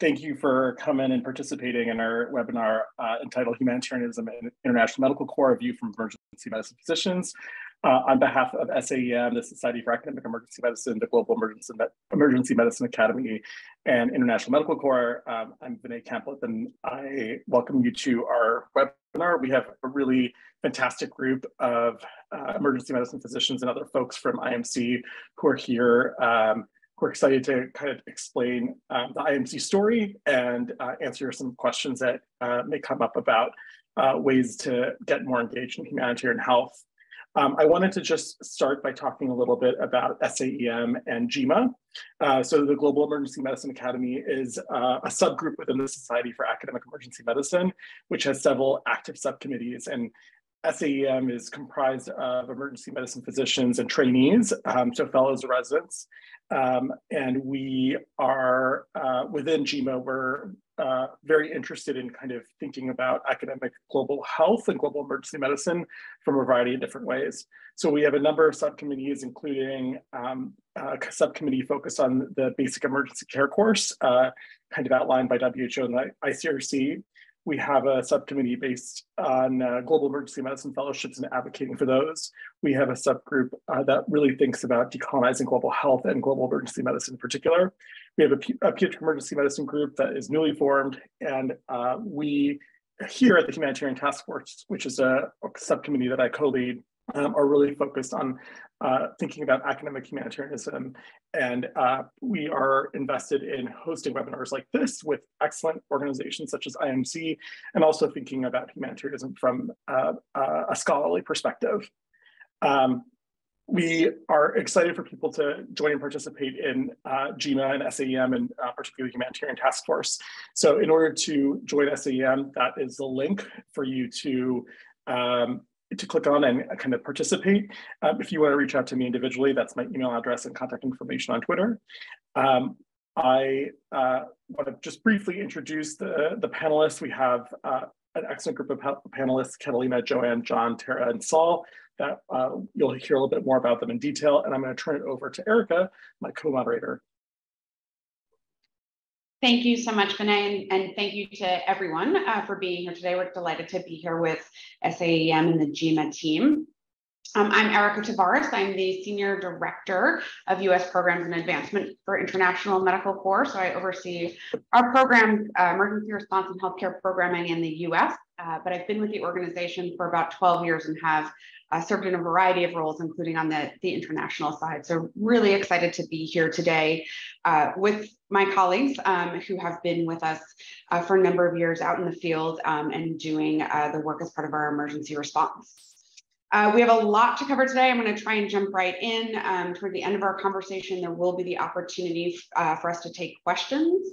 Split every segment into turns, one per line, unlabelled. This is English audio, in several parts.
thank you for coming and participating in our webinar uh, entitled Humanitarianism and International Medical Corps, a view from emergency medicine physicians. Uh, on behalf of SAEM, the Society for Academic Emergency Medicine, the Global Emergency, Emergency Medicine Academy, and International Medical Corps, um, I'm Vinay Kampalath, and I welcome you to our webinar. We have a really fantastic group of uh, emergency medicine physicians and other folks from IMC who are here um, we're excited to kind of explain um, the IMC story and uh, answer some questions that uh, may come up about uh, ways to get more engaged in humanitarian health. Um, I wanted to just start by talking a little bit about SAEM and GEMA. Uh, so the Global Emergency Medicine Academy is uh, a subgroup within the Society for Academic Emergency Medicine, which has several active subcommittees. And SAEM is comprised of emergency medicine physicians and trainees, um, so fellows residents. Um, and we are uh, within GEMA, we're uh, very interested in kind of thinking about academic global health and global emergency medicine from a variety of different ways. So we have a number of subcommittees, including um, a subcommittee focused on the basic emergency care course, uh, kind of outlined by WHO and the ICRC. We have a subcommittee based on uh, global emergency medicine fellowships and advocating for those. We have a subgroup uh, that really thinks about decolonizing global health and global emergency medicine in particular. We have a, pediatric emergency medicine group that is newly formed, and uh, we here at the Humanitarian Task Force, which is a, a subcommittee that I co-lead, um, are really focused on uh, thinking about academic humanitarianism. And uh, we are invested in hosting webinars like this with excellent organizations such as IMC, and also thinking about humanitarianism from uh, uh, a scholarly perspective. Um, we are excited for people to join and participate in uh, GEMA and SAEM and uh, particularly Humanitarian Task Force. So in order to join SAEM, that is the link for you to um, to click on and kind of participate. Um, if you want to reach out to me individually, that's my email address and contact information on Twitter. Um, I uh, want to just briefly introduce the, the panelists. We have uh, an excellent group of panelists, Catalina, Joanne, John, Tara, and Saul, that uh, you'll hear a little bit more about them in detail. And I'm going to turn it over to Erica, my co-moderator.
Thank you so much, Vinay, and, and thank you to everyone uh, for being here today. We're delighted to be here with SAEM and the GEMA team. Um, I'm Erica Tavares. I'm the Senior Director of U.S. Programs and Advancement for International Medical Corps. So I oversee our programs, uh, emergency response and healthcare programming in the U.S. Uh, but I've been with the organization for about 12 years and have uh, served in a variety of roles, including on the, the international side. So really excited to be here today uh, with my colleagues um, who have been with us uh, for a number of years out in the field um, and doing uh, the work as part of our emergency response. Uh, we have a lot to cover today. I'm going to try and jump right in. Um, toward the end of our conversation, there will be the opportunity uh, for us to take questions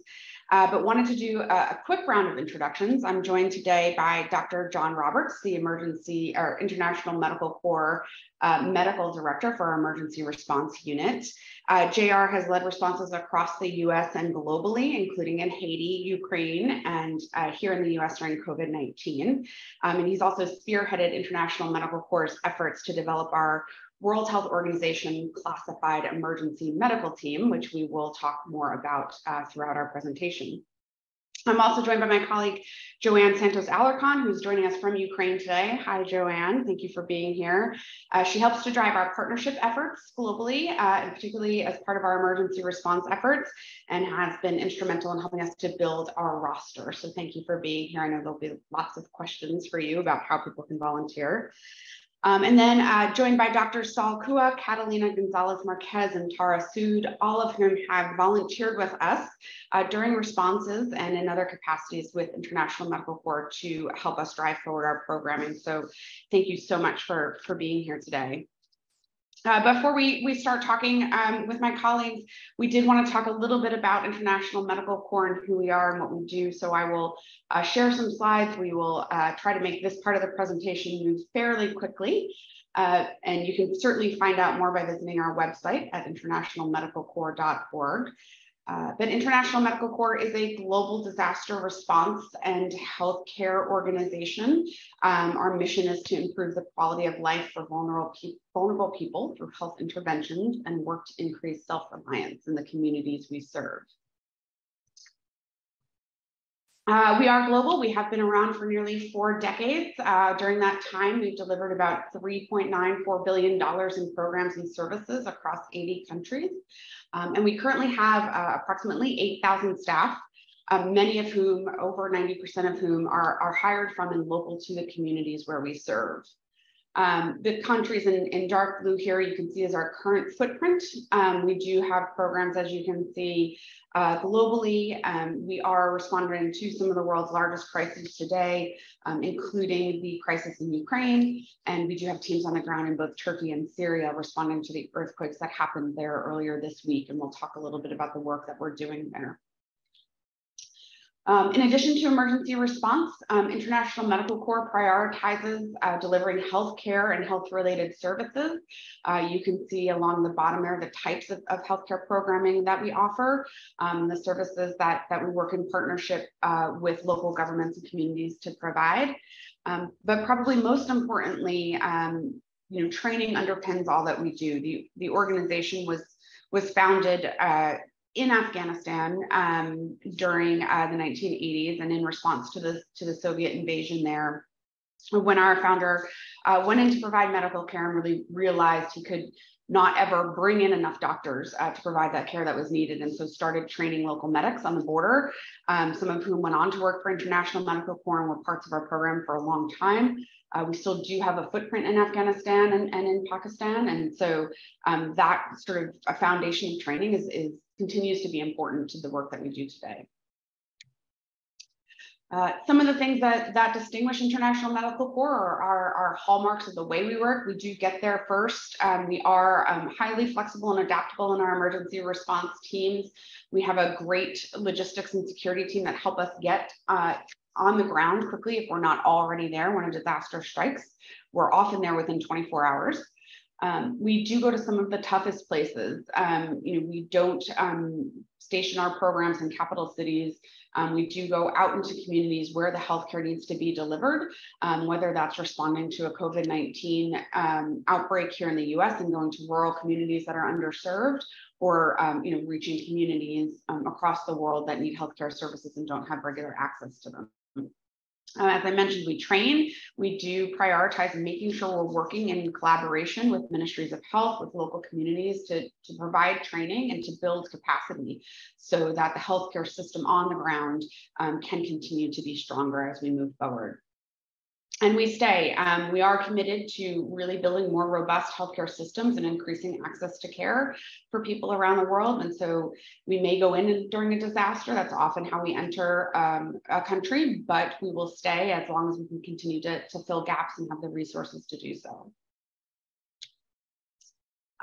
uh, but wanted to do a, a, quick round of introductions. I'm joined today by Dr. John Roberts, the Emergency or International Medical Corps uh, Medical Director for our Emergency Response Unit. Uh, JR has led responses across the US and globally, including in Haiti, Ukraine, and uh, here in the US during COVID-19. Um, and he's also spearheaded International Medical Corps' efforts to develop our World Health Organization classified emergency medical team, which we will talk more about uh, throughout our presentation. I'm also joined by my colleague, Joanne Santos Alarcon, who's joining us from Ukraine today. Hi, Joanne. Thank you for being here. Uh, she helps to drive our partnership efforts globally, uh, and particularly as part of our emergency response efforts, and has been instrumental in helping us to build our roster. So thank you for being here. I know there'll be lots of questions for you about how people can volunteer. Um, and then uh, joined by Dr. Saul Kua, Catalina Gonzalez Marquez, and Tara Sood, all of whom have volunteered with us uh, during responses and in other capacities with International Medical Corps to help us drive forward our programming. So thank you so much for, for being here today. Uh, before we, we start talking um, with my colleagues, we did want to talk a little bit about International Medical Corps and who we are and what we do. So I will uh, share some slides. We will uh, try to make this part of the presentation move fairly quickly. Uh, and you can certainly find out more by visiting our website at internationalmedicalcorps.org. Uh, but International Medical Corps is a global disaster response and healthcare organization. Um, our mission is to improve the quality of life for vulnerable, pe vulnerable people through health interventions and work to increase self-reliance in the communities we serve. Uh, we are global. We have been around for nearly four decades. Uh, during that time, we've delivered about $3.94 billion in programs and services across 80 countries. Um, and we currently have uh, approximately 8,000 staff, um, many of whom, over 90% of whom, are, are hired from and local to the communities where we serve. Um, the countries in, in, dark blue here, you can see is our current footprint. Um, we do have programs, as you can see, uh, globally. Um, we are responding to some of the world's largest crises today, um, including the crisis in Ukraine. And we do have teams on the ground in both Turkey and Syria responding to the earthquakes that happened there earlier this week. And we'll talk a little bit about the work that we're doing there. Um, in addition to emergency response, um, International Medical Corps prioritizes uh, delivering healthcare and health-related services. Uh, you can see along the bottom there the types of, of healthcare programming that we offer, um, the services that, that we work in partnership uh, with local governments and communities to provide. Um, but probably most importantly, um, you know, training underpins all that we do. The, the organization was was founded uh, in Afghanistan um, during uh, the 1980s and in response to the, to the Soviet invasion there, when our founder uh, went in to provide medical care and really realized he could not ever bring in enough doctors uh, to provide that care that was needed. And so started training local medics on the border, um, some of whom went on to work for International Medical Corps and were parts of our program for a long time. Uh, we still do have a footprint in Afghanistan and, and in Pakistan. And so um, that sort of a foundation of training is, is continues to be important to the work that we do today. Uh, some of the things that, that distinguish International Medical Corps are, are, hallmarks of the way we work. We do get there first. Um, we are um, highly flexible and adaptable in our emergency response teams. We have a great logistics and security team that help us get uh, on the ground quickly if we're not already there when a disaster strikes. We're often there within 24 hours. Um, we do go to some of the toughest places. Um, you know, we don't um, station our programs in capital cities. Um, we do go out into communities where the healthcare needs to be delivered, um, whether that's responding to a COVID-19 um, outbreak here in the US and going to rural communities that are underserved, or you know, reaching communities across the world that need healthcare services and don't have regular access to them. Uh, as I mentioned, we train. We do prioritize making sure we're working in collaboration with ministries of health, with local communities to, to provide training and to build capacity so that the healthcare system on the ground um, can continue to be stronger as we move forward and we stay. Um, we are committed to really building more robust healthcare systems and increasing access to care for people around the world. And so we may go in during a disaster. That's often how we enter um, a country, but we will stay as long as we can continue to, to fill gaps and have the resources to do so.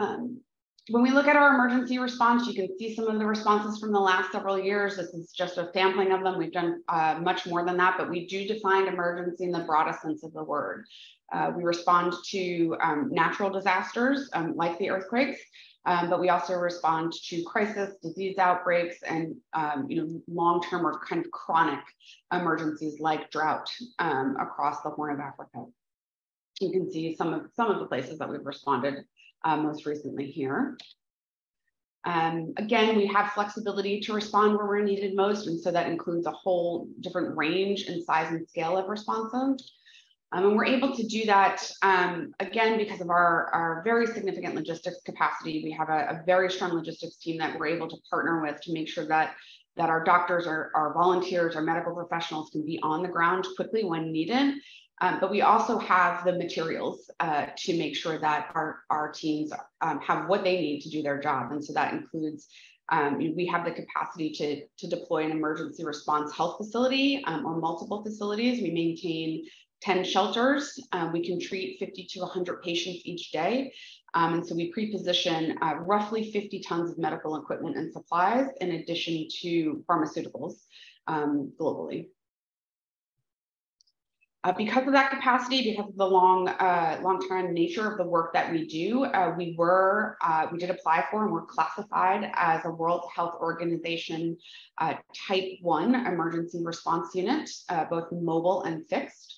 Um, when we look at our emergency response, you can see some of the responses from the last several years. This is just a sampling of them. We've done uh, much more than that, but we do define emergency in the broadest sense of the word. Uh, we respond to um, natural disasters um, like the earthquakes, um, but we also respond to crisis, disease outbreaks, and um, you know long-term or kind of chronic emergencies like drought um, across the Horn of Africa. You can see some of some of the places that we've responded uh, most recently here. Um, again, we have flexibility to respond where we're needed most, and so that includes a whole different range and size and scale of responses. Um, and we're able to do that, um, again, because of our, our very significant logistics capacity. We have a, a, very strong logistics team that we're able to partner with to make sure that, that our doctors, our, our volunteers, our medical professionals can be on the ground quickly when needed um, but we also have the materials uh, to make sure that our, our teams um, have what they need to do their job. And so that includes, um, we have the capacity to, to deploy an emergency response health facility um, or multiple facilities. We maintain 10 shelters. Uh, we can treat 50 to 100 patients each day. Um, and so we pre-position uh, roughly 50 tons of medical equipment and supplies in addition to pharmaceuticals um, globally. Uh, because of that capacity, because of the long, uh, long-term nature of the work that we do, uh, we were, uh, we did apply for and were classified as a World Health Organization uh, Type 1 emergency response unit, uh, both mobile and fixed.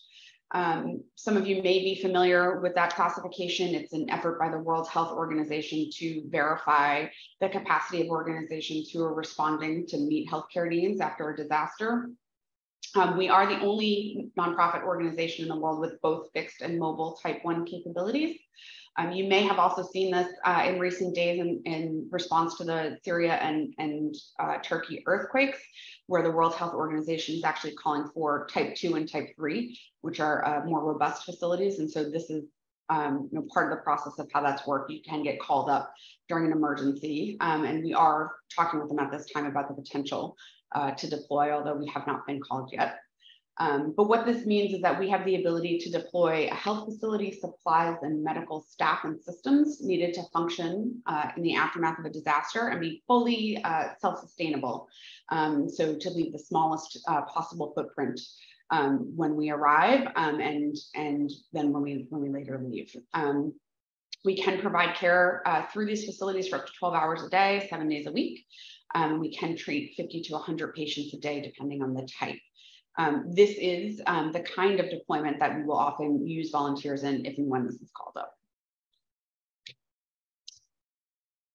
Um, some of you may be familiar with that classification. It's an effort by the World Health Organization to verify the capacity of organizations who are responding to meet healthcare needs after a disaster. Um, we are the only nonprofit organization in the world with both fixed and mobile type 1 capabilities. Um, you may have also seen this uh, in recent days in, in, response to the Syria and, and uh, Turkey earthquakes, where the World Health Organization is actually calling for type 2 and type 3, which are uh, more robust facilities. And so this is um, you know, part of the process of how that's worked. You can get called up during an emergency. Um, and we are talking with them at this time about the potential uh, to deploy, although we have not been called yet. Um, but what this means is that we have the ability to deploy a health facility, supplies, and medical staff and systems needed to function uh, in the aftermath of a disaster and be fully uh, self-sustainable. Um, so to leave the smallest uh, possible footprint um, when we arrive um, and, and then when we, when we later leave. Um, we can provide care uh, through these facilities for up to 12 hours a day, seven days a week. Um, we can treat 50 to 100 patients a day, depending on the type. Um, this is um, the kind of deployment that we will often use volunteers in if and when this is called up.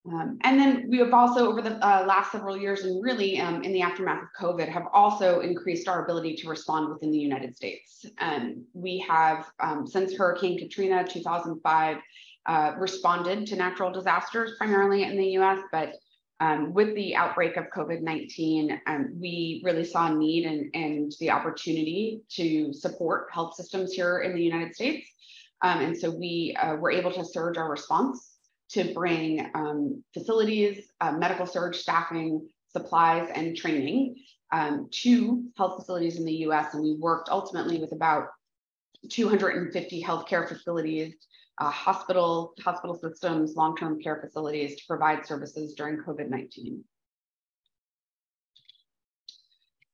Um, and then we have also, over the uh, last several years, and really um, in the aftermath of COVID, have also increased our ability to respond within the United States. And we have, um, since Hurricane Katrina 2005, uh, responded to natural disasters primarily in the US, but um, with the outbreak of COVID 19, um, we really saw a need and, and the opportunity to support health systems here in the United States. Um, and so we uh, were able to surge our response to bring um, facilities, uh, medical surge staffing, supplies, and training um, to health facilities in the US. And we worked ultimately with about 250 healthcare facilities uh, hospital, hospital systems, long-term care facilities to provide services during COVID-19.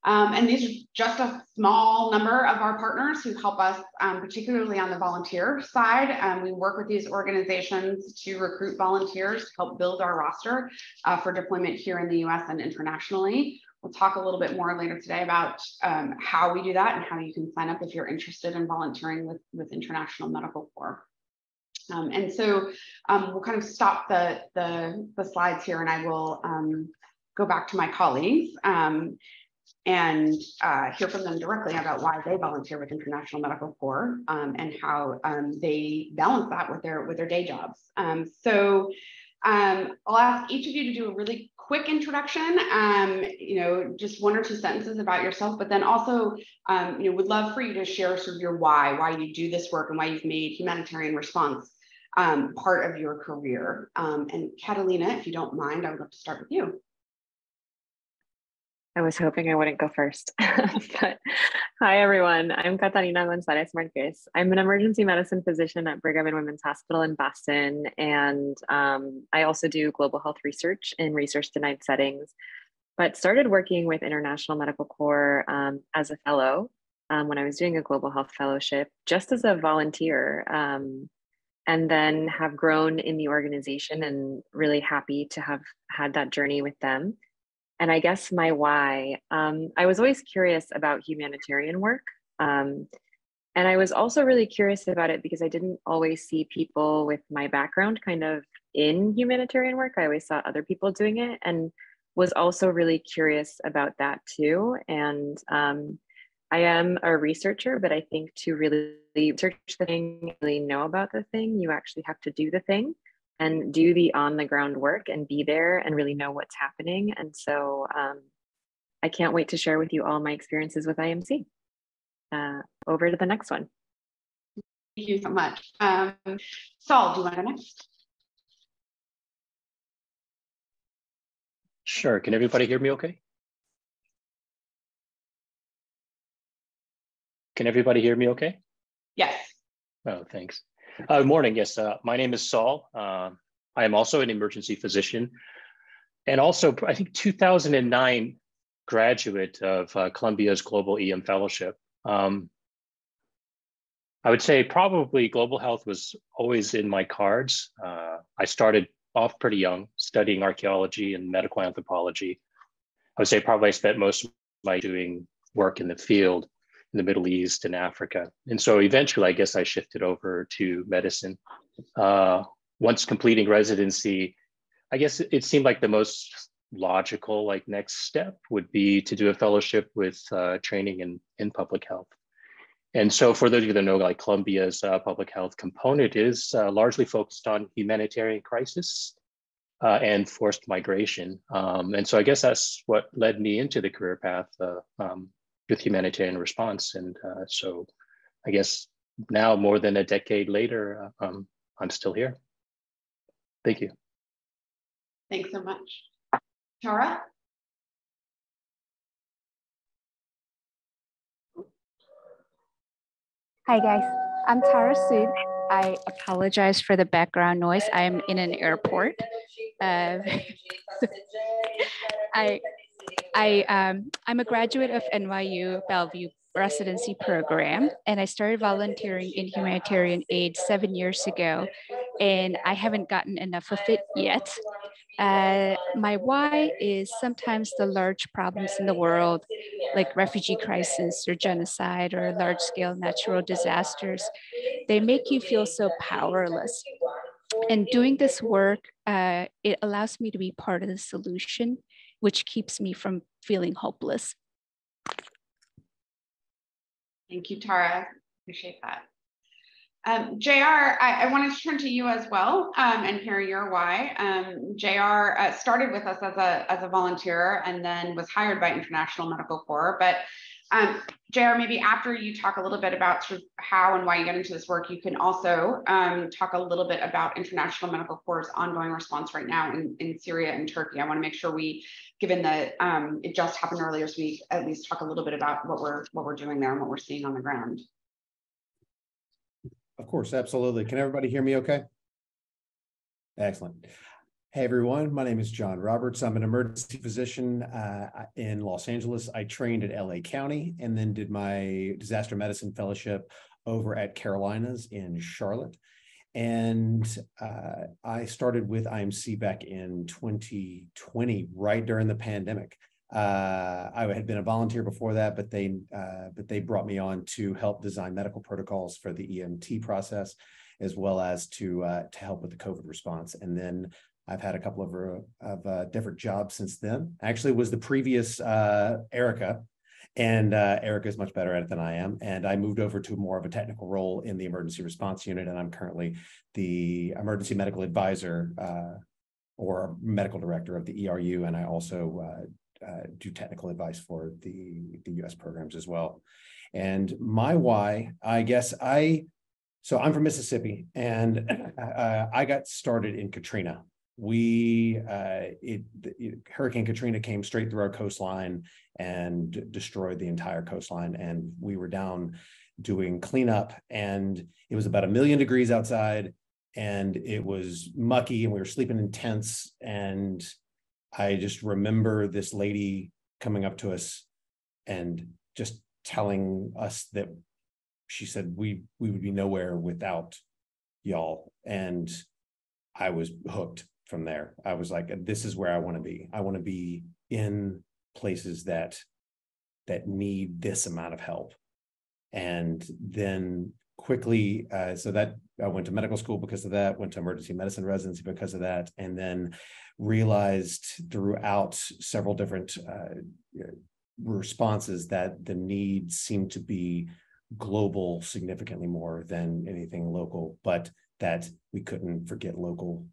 Um, and these are just a small number of our partners who help us, um, particularly on the volunteer side. Um, we work with these organizations to recruit volunteers to help build our roster uh, for deployment here in the US and internationally. We'll talk a little bit more later today about um, how we do that and how you can sign up if you're interested in volunteering with, with International Medical Corps. Um, and so um, we'll kind of stop the, the, the, slides here and I will um, go back to my colleagues um, and uh, hear from them directly about why they volunteer with International Medical Corps um, and how um, they balance that with their, with their day jobs. so I'll ask each of you to do a really quick introduction, um, you know, just one or two sentences about yourself, but then also, um, you know, would love for you to share sort of your why, why you do this work and why you've made humanitarian response um, part of your career. Um, and Catalina, if you don't mind, I would love to start with you.
I was hoping I wouldn't go first. but hi, everyone. I'm Catalina Gonzalez Marquez. I'm an emergency medicine physician at Brigham and Women's Hospital in Boston. And um, I also do global health research in research denied settings, but started working with International Medical Corps um, as a fellow um, when I was doing a global health fellowship, just as a volunteer. Um, and then have grown in the organization and really happy to have had that journey with them. And I guess my why, um, I was always curious about humanitarian work. Um, and I was also really curious about it because I didn't always see people with my background kind of in humanitarian work. I always saw other people doing it and was also really curious about that too. And um, I am a researcher, but I think to really research the thing, really know about the thing, you actually have to do the thing and do the on the ground work and be there and really know what's happening. And so um, I can't wait to share with you all my experiences with IMC. Uh, over to the next one.
Thank you so much. Um, Saul, do you want to go next?
Sure. Can everybody hear me okay? Can everybody hear me okay?
Yes.
Oh, thanks. Uh, good morning. Yes, uh, my name is Saul. Uh, I am also an emergency physician and also, I think, 2009 graduate of uh, Columbia's Global EM Fellowship. Um, I would say probably global health was always in my cards. Uh, I started off pretty young studying archaeology and medical anthropology. I would say probably I spent most of my doing work in the field in the Middle East and Africa. And so eventually, I guess I shifted over to medicine. Uh, once completing residency, I guess it seemed like the most logical like next step would be to do a fellowship with uh, training in, in public health. And so for those of you that know, like Columbia's uh, public health component is uh, largely focused on humanitarian crisis uh, and forced migration. Um, and so I guess that's what led me into the career path uh, um, with humanitarian response. And uh, so I guess now more than a decade later, uh, um, I'm still here. Thank you.
Thanks so much. Tara?
Hi guys, I'm Tara Sood. I apologize for the background noise. I am in an airport. Uh, I, I, um, I'm a graduate of NYU Bellevue residency program, and I started volunteering in humanitarian aid seven years ago, and I haven't gotten enough of it yet. Uh, my why is sometimes the large problems in the world, like refugee crisis or genocide or large scale natural disasters, they make you feel so powerless. And doing this work, uh, it allows me to be part of the solution, which keeps me from feeling hopeless.
Thank you, Tara. Appreciate that. Um, JR, I, I, wanted to turn to you as well um, and hear your why. Um, JR uh, started with us as a, as a volunteer and then was hired by International Medical Corps. But um, JR, maybe after you talk a little bit about sort of how and why you get into this work, you can also um, talk a little bit about International Medical Corps' ongoing response right now in, in Syria and Turkey. I want to make sure we, given that um, it just happened earlier this week, at least talk a little bit about what we're what we're doing there and what we're seeing on the ground.
Of course, absolutely. Can everybody hear me okay? Excellent. Hey everyone, my name is John Roberts. I'm an emergency physician uh, in Los Angeles. I trained at LA County and then did my disaster medicine fellowship over at Carolinas in Charlotte. And uh, I started with IMC back in 2020, right during the pandemic. Uh, I had been a volunteer before that, but they uh, but they brought me on to help design medical protocols for the EMT process, as well as to uh, to help with the COVID response. And then I've had a couple of uh, of uh, different jobs since then. Actually, was the previous uh, Erica, and Erica is much better at it than I am. And I moved over to more of a technical role in the emergency response unit, and I'm currently the emergency medical advisor or medical director of the ERU, and I also uh, uh, do technical advice for the the U.S. programs as well. And my why, I guess I, so I'm from Mississippi, and uh, I got started in Katrina. We uh, it, it, Hurricane Katrina came straight through our coastline and destroyed the entire coastline, and we were down doing cleanup, and it was about a million degrees outside, and it was mucky, and we were sleeping in tents, and I just remember this lady coming up to us and just telling us that she said we we would be nowhere without y'all and I was hooked from there. I was like this is where I want to be. I want to be in places that that need this amount of help. And then quickly uh, so that I went to medical school because of that, went to emergency medicine residency because of that, and then realized throughout several different uh, responses that the need seemed to be global significantly more than anything local, but that we couldn't forget local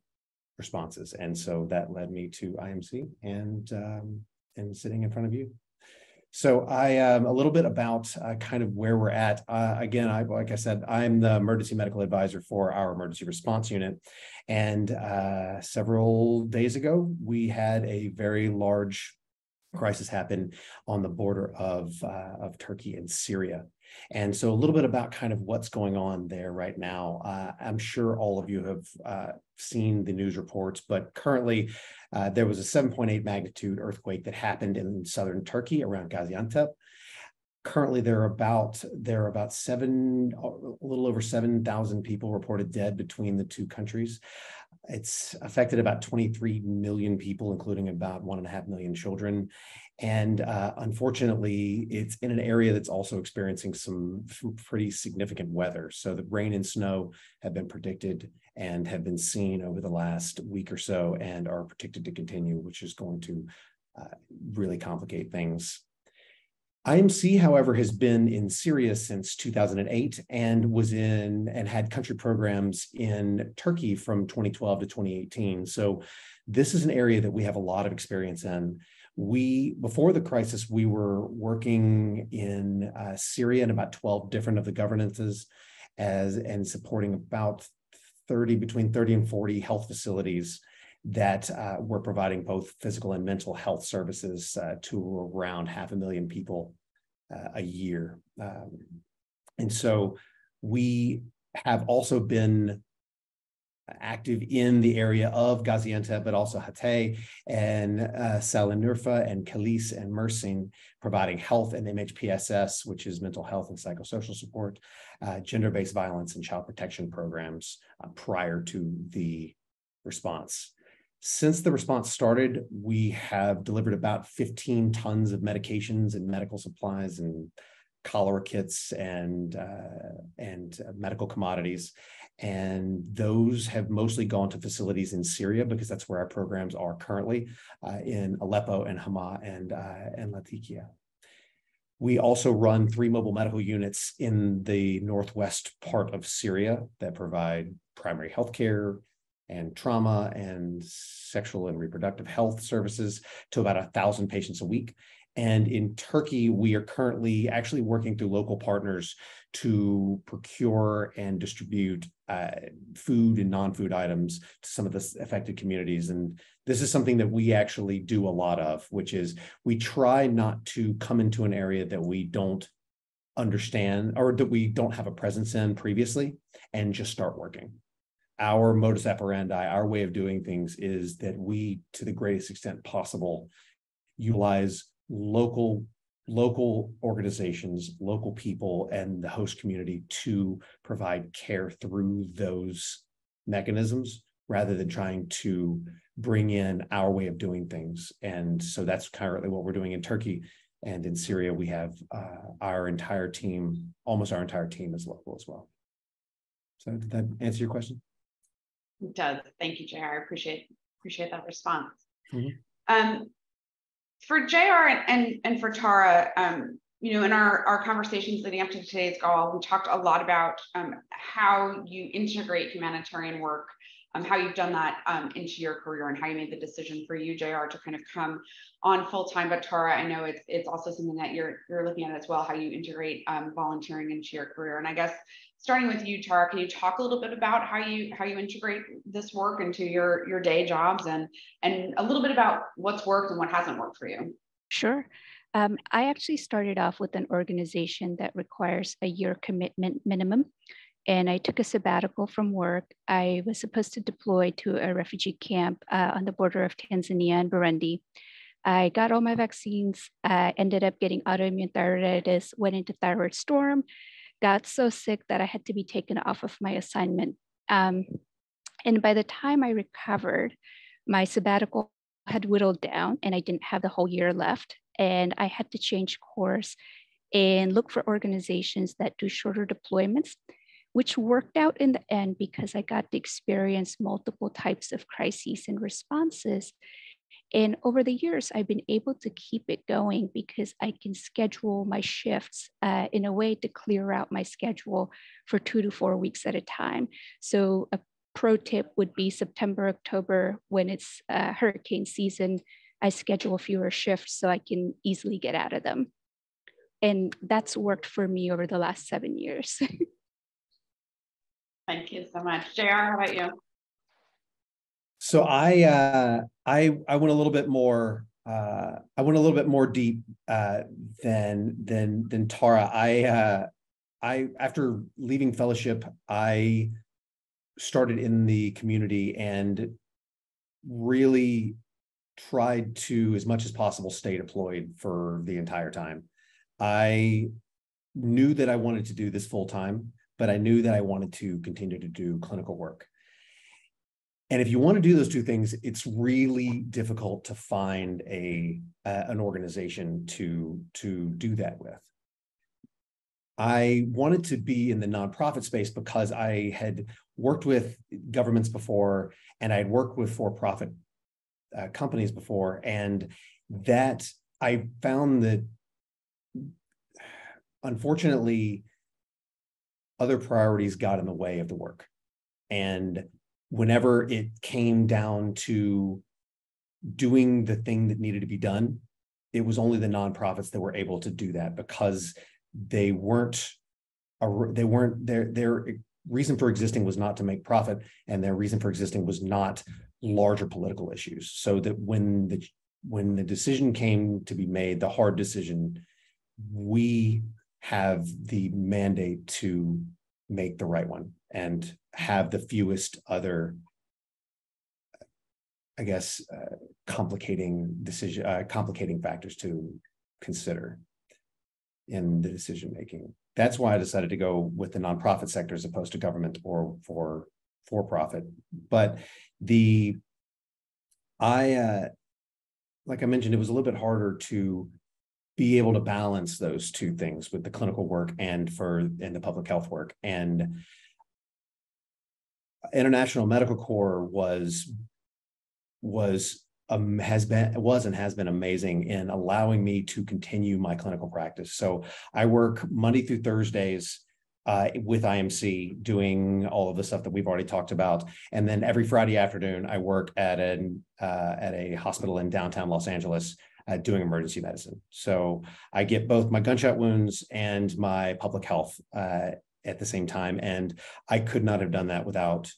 responses. And so that led me to IMC and um, and sitting in front of you. So I um, a little bit about uh, kind of where we're at. Uh, again, I like I said, I'm the emergency medical advisor for our emergency response unit, and uh, several days ago we had a very large crisis happen on the border of uh, of Turkey and Syria. And so a little bit about kind of what's going on there right now. Uh, I'm sure all of you have uh, seen the news reports, but currently uh, there was a 7.8 magnitude earthquake that happened in southern Turkey around Gaziantep. Currently, there are about there are about seven, a little over seven thousand people reported dead between the two countries. It's affected about 23 million people, including about one and a half million children. And uh, unfortunately, it's in an area that's also experiencing some, pretty significant weather. So the rain and snow have been predicted and have been seen over the last week or so and are predicted to continue, which is going to uh, really complicate things. IMC, however, has been in Syria since 2008 and was in and had country programs in Turkey from 2012 to 2018. So this is an area that we have a lot of experience in. We, before the crisis, we were working in uh, Syria in about 12 different of the governorates as and supporting about 30, between 30 and 40 health facilities that uh, were providing both physical and mental health services uh, to around half a million people uh, a year. Um, and so we have also been active in the area of Gaziantep, but also Hatay and uh, Sanliurfa and Kilis and Mersin, providing health and MHPSS, which is mental health and psychosocial support, uh, gender-based violence and child protection programs uh, prior to the response. Since the response started, we have delivered about 15 tons of medications and medical supplies and cholera kits and uh, and medical commodities and those have mostly gone to facilities in Syria because that's where our programs are currently uh, in Aleppo and Hama and, uh, and Latakia. We also run three mobile medical units in the northwest part of Syria that provide primary health care and trauma and sexual and reproductive health services to about a thousand patients a week. And in Turkey, we are currently actually working through local partners to procure and distribute uh, food and non-food items to some of the affected communities. And this is something that we actually do a lot of, which is we try not to come into an area that we don't understand or that we don't have a presence in previously and just start working. Our modus operandi, our way of doing things is that we, to the greatest extent possible, utilize local local organizations, local people, and the host community to provide care through those mechanisms rather than trying to bring in our way of doing things. And so that's currently what we're doing in Turkey. And in Syria, we have uh, our entire team, almost our entire team is local as well. So did that answer your question?
It does. Thank you, JR. I appreciate appreciate that response. Mm -hmm. Um, for JR and, and, and for Tara, um, you know, in our, our conversations leading up to today's call, we talked a lot about um, how you integrate humanitarian work, um, how you've done that um, into your career and how you made the decision for you, JR, to kind of come on full time. But Tara, I know it's, it's also something that you're, you're looking at as well, how you integrate um, volunteering into your career. And I guess starting with you, Tara, can you talk a little bit about how you how you integrate this work into your your day jobs and and a little bit about what's worked and what hasn't worked for you?
Sure. Um, I actually started off with an organization that requires a year commitment minimum. And I took a sabbatical from work. I was supposed to deploy to a refugee camp uh, on the border of Tanzania and Burundi. I got all my vaccines, uh, ended up getting autoimmune thyroiditis, went into thyroid storm, got so sick that I had to be taken off of my assignment. Um, and by the time I recovered, my sabbatical had whittled down and I didn't have the whole year left. And I had to change course and look for organizations that do shorter deployments, which worked out in the end because I got to experience multiple types of crises and responses and over the years, I've been able to keep it going because I can schedule my shifts uh, in a way to clear out my schedule for two to four weeks at a time. So, a pro tip would be September, October, when it's uh, hurricane season, I schedule fewer shifts so I can easily get out of them. And that's worked for me over the last seven years.
Thank you so much. JR, how about you?
So I uh, I I went a little bit more uh, I went a little bit more deep uh, than than than Tara. I uh, I after leaving fellowship, I started in the community and really tried to, as much as possible, stay deployed for the entire time. I knew that I wanted to do this full time, but I knew that I wanted to continue to do clinical work. And if you want to do those two things, it's really difficult to find a an organization to to do that with. I wanted to be in the nonprofit space because I had worked with governments before, and I had worked with for-profit uh, companies before, and that I found that unfortunately other priorities got in the way of the work. And whenever it came down to doing the thing that needed to be done, it was only the nonprofits that were able to do that because they weren't they weren't their their reason for existing was not to make profit and their reason for existing was not larger political issues. So that when the when the decision came to be made the hard decision we have the mandate to make the right one. And have the fewest other i guess uh, complicating decision uh, complicating factors to consider in the decision making. That's why i decided to go with the nonprofit sector as opposed to government or for for profit. But the i uh like i mentioned it was a little bit harder to be able to balance those two things with the clinical work and for and the public health work. And international medical corps was was um, has been was and has been amazing in allowing me to continue my clinical practice so i work monday through thursdays uh, with IMC doing all of the stuff that we've already talked about. And then every Friday afternoon, I work at an uh, at a hospital in downtown Los Angeles uh, doing emergency medicine. So I get both my gunshot wounds and my public health uh, at the same time, and I could not have done that without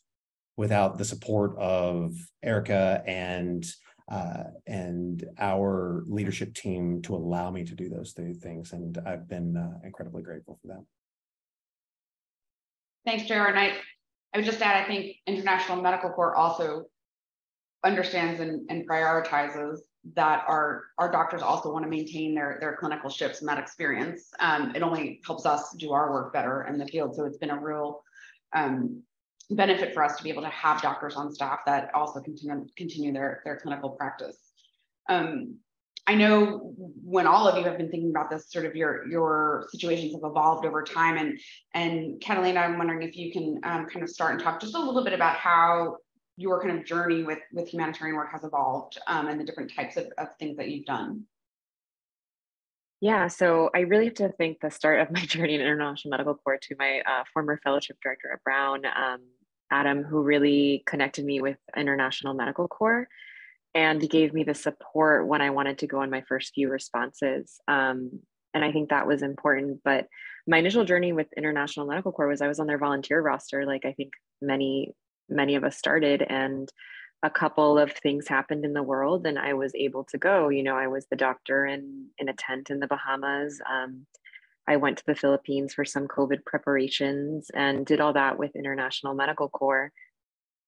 without the support of Erica and uh, and our leadership team to allow me to do those things. And I've been uh, incredibly grateful for that.
Thanks, JR. I, I would just add, I think International Medical Corps also understands and, and prioritizes that our our doctors also want to maintain their their clinical shifts and that experience. Um, it only helps us do our work better in the field. So it's been a real um, benefit for us to be able to have doctors on staff that also continue continue their their clinical practice. Um, I know when all of you have been thinking about this, sort of your your situations have evolved over time, and and Catalina, I'm wondering if you can um, kind of start and talk just a little bit about how your kind of journey with with humanitarian work has evolved um, and the different types of, of things that you've done.
Yeah, so I really have to thank the start of my journey in International Medical Corps to my uh, former fellowship director at Brown, um, Adam, who really connected me with International Medical Corps and gave me the support when I wanted to go on my first few responses. Um, and I think that was important. But my initial journey with International Medical Corps was I was on their volunteer roster, like I think many many of us started and a couple of things happened in the world and i was able to go. You know i was the doctor in in a tent in the bahamas. Um, i went to the philippines for some covid preparations and did all that with international medical corps.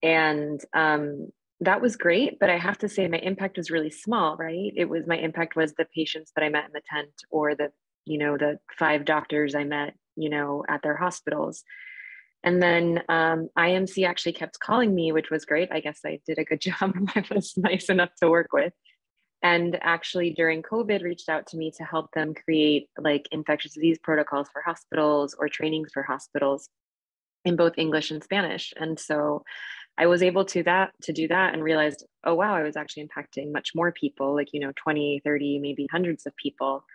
And um, that was great but i have to say my impact was really small right? It was my impact was the patients that i met in the tent or the you know the five doctors i met you know at their hospitals and then um, IMC actually kept calling me, which was great. I guess I did a good job. I was nice enough to work with. And actually, during COVID, reached out to me to help them create like infectious disease protocols for hospitals or trainings for hospitals in both English and Spanish. And so I was able to that to do that and realized, oh wow, I was actually impacting much more people, like you know, 20, 30, maybe hundreds of people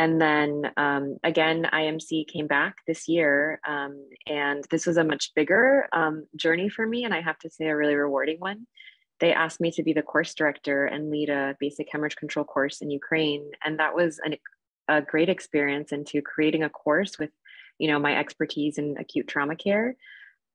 and then um, again, IMC came back this year, um, and this was a much bigger um, journey for me, and I have to say, a really rewarding one. They asked me to be the course director and lead a basic hemorrhage control course in Ukraine, and that was an, a great experience into creating a course with, you know, my expertise in acute trauma care.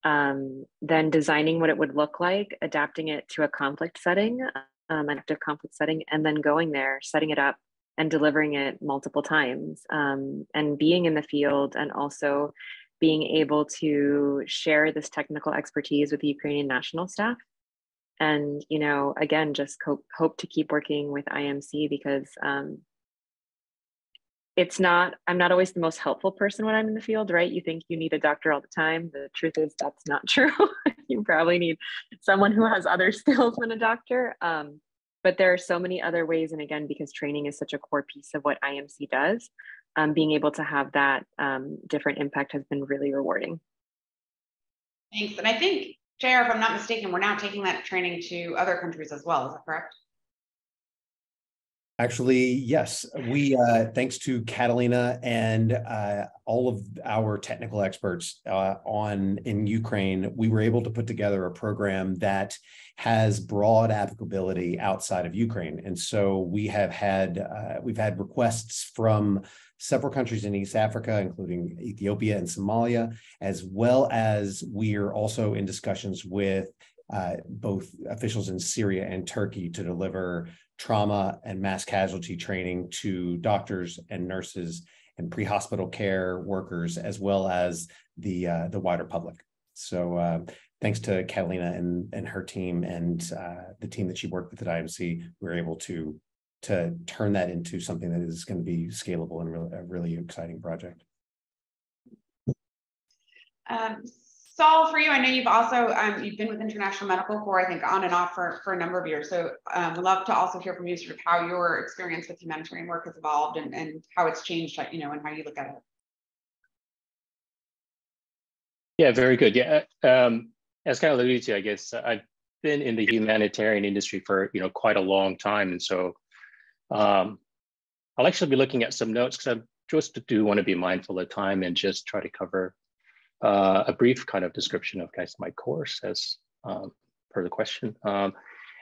Um, then designing what it would look like, adapting it to a conflict setting, um, an active conflict setting, and then going there, setting it up, and delivering it multiple times um, and being in the field and also being able to share this technical expertise with the Ukrainian national staff. And, you know, again, just hope, hope to keep working with IMC because um, it's not, I'm not always the most helpful person when I'm in the field, right? You think you need a doctor all the time. The truth is that's not true. you probably need someone who has other skills than a doctor. Um, but there are so many other ways and again because training is such a core piece of what imc does um, being able to have that um, different impact has been really rewarding
Thanks. And I think, JR, if I'm not mistaken, we're now taking that training to other countries as well. Is that correct?
Actually, yes. We, uh, thanks to Catalina and uh, all of our technical experts uh, on in Ukraine, we were able to put together a program that has broad applicability outside of Ukraine. And so we have had uh, we've had requests from several countries in East Africa, including Ethiopia and Somalia, as well as we are also in discussions with uh, both officials in Syria and Turkey to deliver trauma and mass casualty training to doctors and nurses and pre-hospital care workers, as well as the uh, the wider public. So uh, thanks to Catalina and, and her team and uh, the team that she worked with at IMC, we were able to to turn that into something that is going to be scalable and really, a really exciting project.
Um, Saul, for you, I know you've also um, you've been with International Medical Corps, I think, on and off for, for a number of years. So um, we'd love to also hear from you sort of how your experience with humanitarian work has evolved and, and how it's changed, you know, and how you look at it.
Yeah, very good. Yeah, um, as kind of alluded to, I guess I've been in the humanitarian industry for you know quite a long time, and so um, I'll actually be looking at some notes because I just do want to be mindful of time and just try to cover uh, a brief kind of description of guys my course as um, per the question. Um,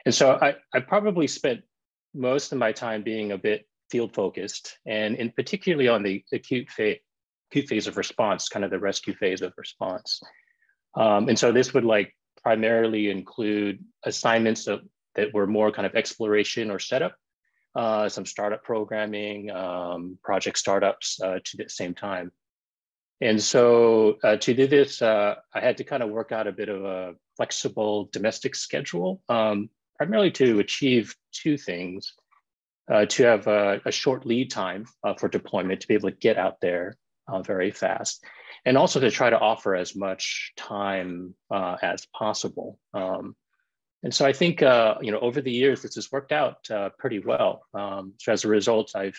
and so I, I probably spent most of my time being a bit field focused and in particularly on the acute phase, acute phase of response, kind of the rescue phase of response. Um, and so this would like primarily include assignments of, that were more kind of exploration or setup, uh, some startup programming, um, project startups uh, to the same time. And so uh, to do this, uh, I had to kind of work out a bit of a flexible domestic schedule, um, primarily to achieve two things. Uh, to have a, a, short lead time uh, for deployment, to be able to get out there uh, very fast, and also to try to offer as much time uh, as possible. Um, and so I think, you know, over the years, this has worked out pretty well. Um, so as a result, I've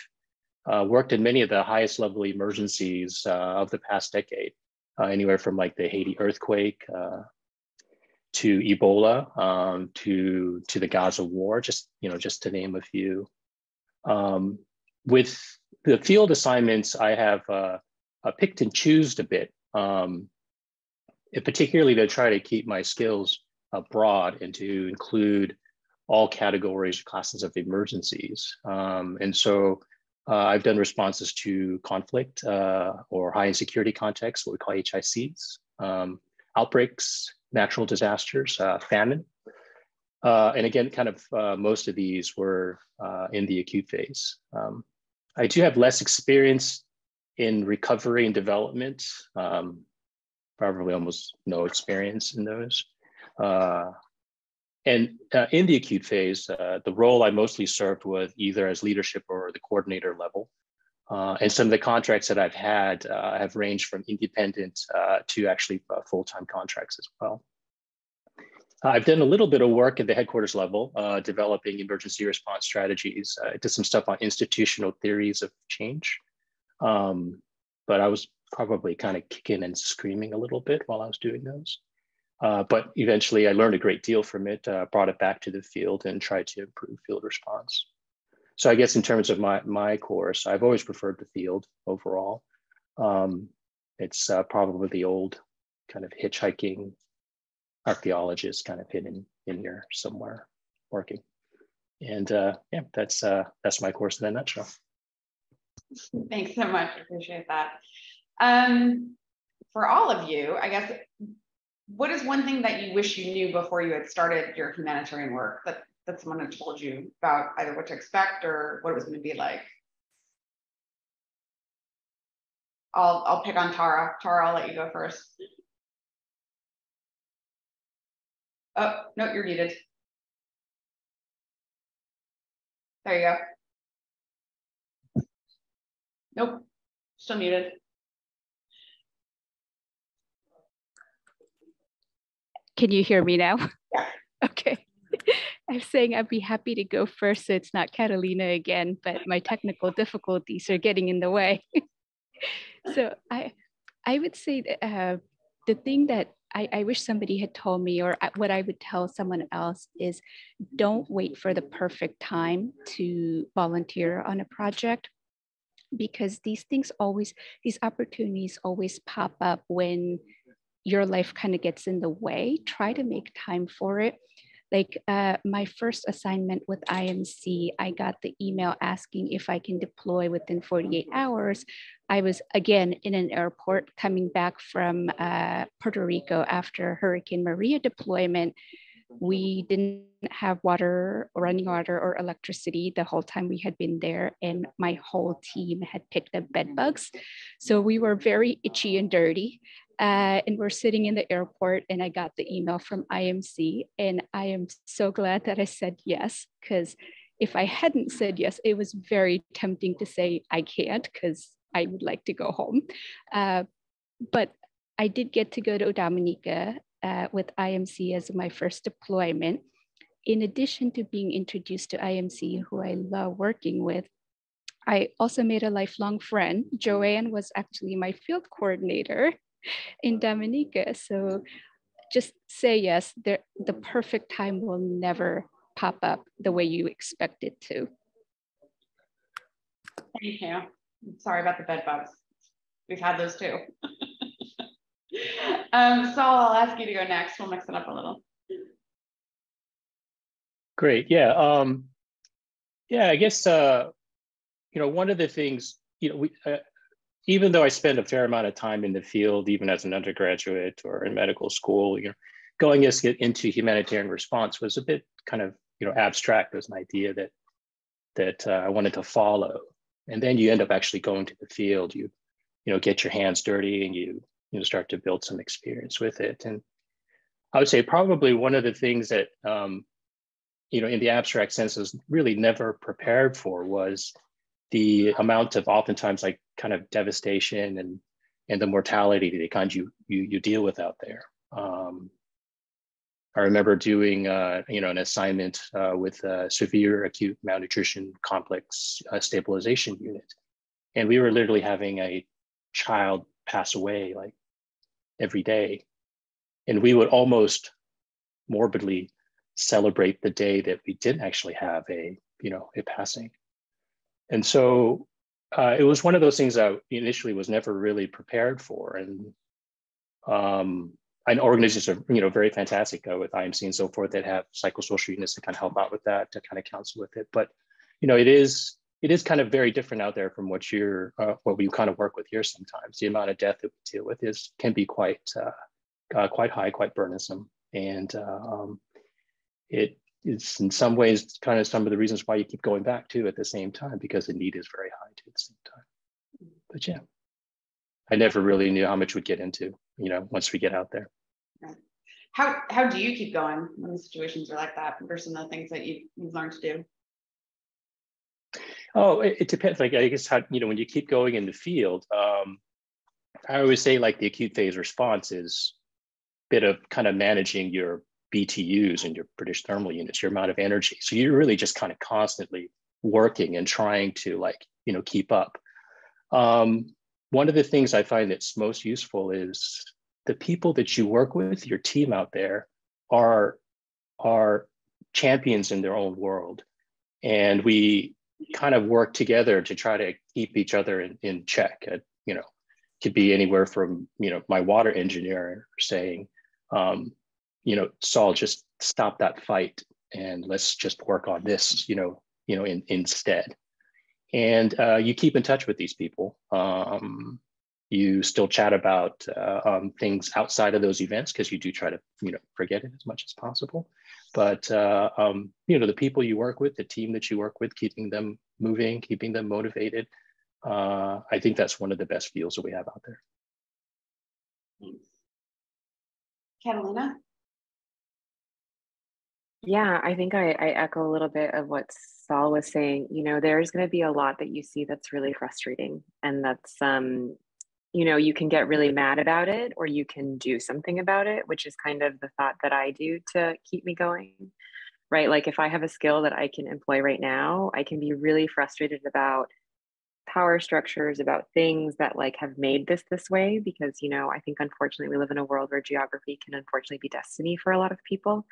uh, worked in many of the highest level emergencies uh, of the past decade, uh, anywhere from like the Haiti earthquake uh, to Ebola um, to to the Gaza war, just you know, just to name a few. Um, with the field assignments, I have uh, picked and choosed a bit, um, particularly to try to keep my skills broad and to include all categories, or classes of emergencies. Um, and so uh, I've done responses to conflict uh, or high insecurity contexts, what we call HICs, um, outbreaks, natural disasters, uh, famine. Uh, and again, kind of uh, most of these were uh, in the acute phase. Um, I do have less experience in recovery and development, um, probably almost no experience in those. And uh, in the acute phase, uh, the role I mostly served with either as leadership or the coordinator level. Uh, and some of the contracts that I've had uh, have ranged from independent uh, to actually uh, full-time contracts as well. I've done a little bit of work at the headquarters level, developing emergency response strategies. I did some stuff on institutional theories of change. Um, but I was probably kind of kicking and screaming a little bit while I was doing those. Uh, but eventually I learned a great deal from it, uh, brought it back to the field and tried to improve field response. So I guess in terms of my, my course, I've always preferred the field overall. Um, it's uh, probably the old kind of hitchhiking archaeologist kind of hidden in here somewhere working. And uh, yeah, that's uh, that's my course in a nutshell.
Thanks so much. Appreciate that. Um, for all of you, I guess what is one thing that you wish you knew before you had started your humanitarian work that, that someone had told you about either what to expect or what it was going to be like? I'll, I'll pick on Tara. Tara, I'll let you go first. Oh, no, you're muted. There you go. Nope, still muted.
Can you hear me now?
Yeah.
Okay. I'm saying I'd be happy to go first so it's not Catalina again, but my technical difficulties are getting in the way. so I I would say that uh, the thing that I, I wish somebody had told me, or what I would tell someone else is don't wait for the perfect time to volunteer on a project because these things always, these opportunities always pop up when your life kind of gets in the way. Try to make time for it. Like uh, my first assignment with IMC, I got the email asking if I can deploy within 48 hours. I was again in an airport coming back from uh, Puerto Rico after Hurricane Maria deployment. We didn't have water, running water, or electricity the whole time we had been there, and my whole team had picked up bed bugs. So we were very itchy and dirty. Uh, and we're sitting in the airport, and I got the email from IMC, and I am so glad that I said yes because if I hadn't said yes, it was very tempting to say I can't because I would like to go home. Uh, but I did get to go to Dominica uh, with IMC as my first deployment. In addition to being introduced to IMC, who I love working with, I also made a lifelong friend. Joanne was actually my field coordinator in Dominica. So just say yes, the, the perfect time will never pop up the way you expect it to.
Thank you. Sorry about the bed bugs. We've had those too. um, Saul, I'll ask you to go next. We'll mix it up a little.
Great. Yeah. Um, yeah, I guess, uh, you know, one of the things, you know, we, uh, even though I spent a fair amount of time in the field, even as an undergraduate or in medical school, you know, going into humanitarian response was a bit kind of, you know, abstract. It was an idea that that uh, I wanted to follow and then you end up actually going to the field you you know get your hands dirty and you you know start to build some experience with it and i would say probably one of the things that um, you know in the abstract sense was really never prepared for was the amount of oftentimes like kind of devastation and and the mortality that kind you you you deal with out there. Um, I remember doing, uh, you know, an assignment uh, with a severe acute malnutrition complex uh, stabilization unit, and we were literally having a child pass away like every day, and we would almost morbidly celebrate the day that we didn't actually have a, you know, a passing, and so uh, it was one of those things that initially was never really prepared for, and um, and organizations are you know very fantastic uh, with IMC and so forth that have psychosocial units to kind of help out with that to kind of counsel with it. But you know it is it is kind of very different out there from what you're uh, what we kind of work with here. Sometimes the amount of death that we deal with is can be quite uh, uh quite high, quite burdensome, and uh, um, it is in some ways kind of some of the reasons why you keep going back to at the same time because the need is very high too at the same time. But yeah. I never really knew how much we'd get into, you know, once we get out there.
How how do you keep going when the situations are like that versus the things that you you've learned to do?
Oh, it, it, depends. Like I guess how you know when you keep going in the field, um, I always say like the acute phase response is a bit of kind of managing your BTUs and your British thermal units, your amount of energy. So you're really just kind of constantly working and trying to like you know keep up. Um, one of the things I find that's most useful is the people that you work with, your team out there, are are champions in their own world, and we kind of work together to try to keep each other in, in check. Uh, you know, could be anywhere from you know my water engineer saying, um, you know, Saul, just stop that fight and let's just work on this. You know, you know, in, instead and uh, you keep in touch with these people. Um, you still chat about uh, um, things outside of those events because you do try to you know forget it as much as possible. But uh, um, you know the people you work with, the team that you work with, keeping them moving, keeping them motivated. Uh, I think that's one of the best feels that we have out there.
Thanks. Catalina?
Yeah, I think I, I echo a little bit of what Saul was saying. You know, there's going to be a lot that you see that's really frustrating, and that's um, you know, you can get really mad about it, or you can do something about it, which is kind of the thought that I do to keep me going. Right, like if I have a skill that I can employ right now, I can be really frustrated about power structures, about things that like have made this this way. Because, you know, I think unfortunately we live in a world where geography can unfortunately be destiny for a lot of people.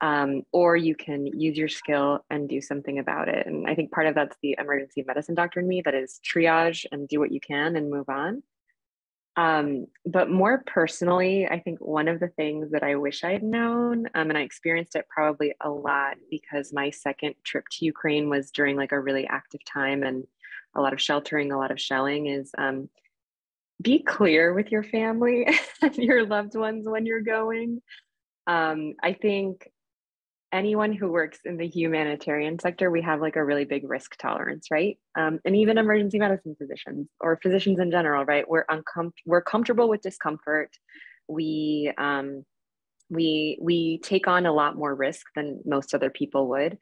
Um, or you can use your skill and do something about it. And I think part of that's the emergency medicine doctor in me that is triage and do what you can and move on. Um, but more personally, I think one of the things that I wish I'd known, um, and I experienced it probably a lot because my second trip to Ukraine was during like a really active time and a lot of sheltering, a lot of shelling, is um, be clear with your family and your loved ones when you're going. Um, I think anyone who works in the humanitarian sector, we have like a really big risk tolerance, right? Um, and even emergency medicine physicians or physicians in general, right? We're uncom- we're comfortable with discomfort. We um, we we take on a lot more risk than most other people would,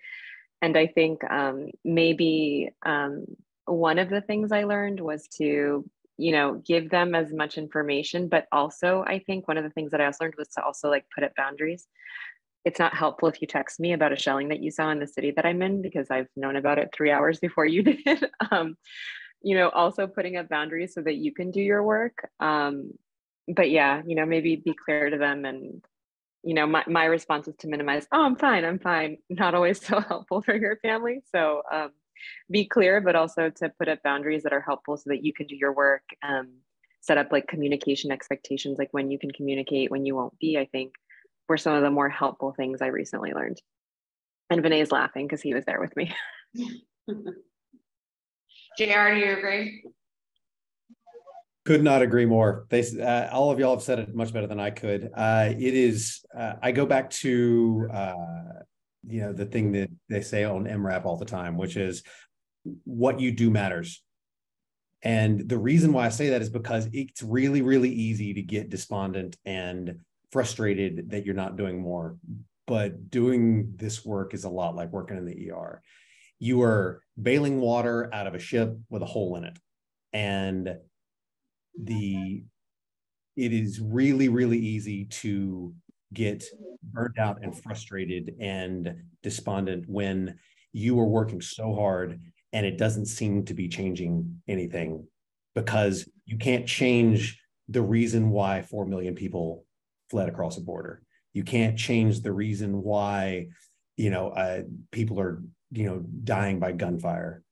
and I think um, maybe um, one of the things I learned was to you know give them as much information but also i think one of the things that i also learned was to also like put up boundaries it's not helpful if you text me about a shelling that you saw in the city that I'm in because I've known about it three hours before you did. um, you know, also putting up boundaries so that you can do your work. Um, but yeah, you know, maybe be clear to them and you know, my, my response is to minimize, oh, I'm fine, I'm fine. Not always so helpful for your family. So um, be clear, but also to put up boundaries that are helpful so that you can do your work. Um, set up like communication expectations, like when you can communicate, when you won't be, I think were some of the more helpful things I recently learned. And Vinay is laughing because he was there with me.
JR, do you agree?
Could not agree more. They, uh, all of y'all have said it much better than I could. Uh, it is. Uh, I go back to uh, you know the thing that they say on MRAP all the time, which is what you do matters. And the reason why I say that is because it's really, really easy to get despondent and frustrated that you're not doing more. But doing this work is a lot like working in the ER. You are bailing water out of a ship with a hole in it. And the it is really, really easy to get burned out and frustrated and despondent when you are working so hard and it doesn't seem to be changing anything because you can't change the reason why 4 million people fled across a border. You can't change the reason why, you know, uh, people are, you know, dying by gunfire.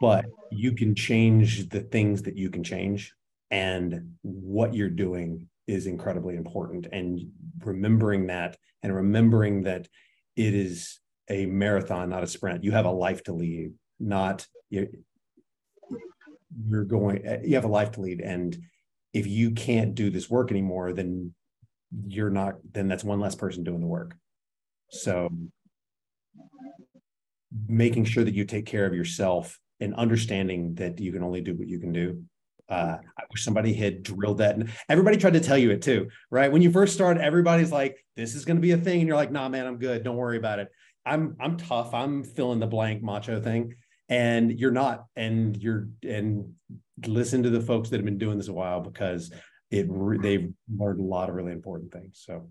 But you can change the things that you can change, and what you're doing is incredibly important. And remembering that, and remembering that it is a marathon, not a sprint. You have a life to lead, not you're, you're going. You have a life to lead, and if you can't do this work anymore, then you're not, then that's one less person doing the work. So making sure that you take care of yourself and understanding that you can only do what you can do. Uh, I wish somebody had drilled that. And everybody tried to tell you it too, right? When you first start, everybody's like, "This is going to be a thing," and you're like, "Nah, man, I'm good. Don't worry about it. I'm I'm tough. I'm filling the blank macho thing." And you're not, and you're, and listen to the folks that have been doing this a while because it re- they've learned a lot of really important things. So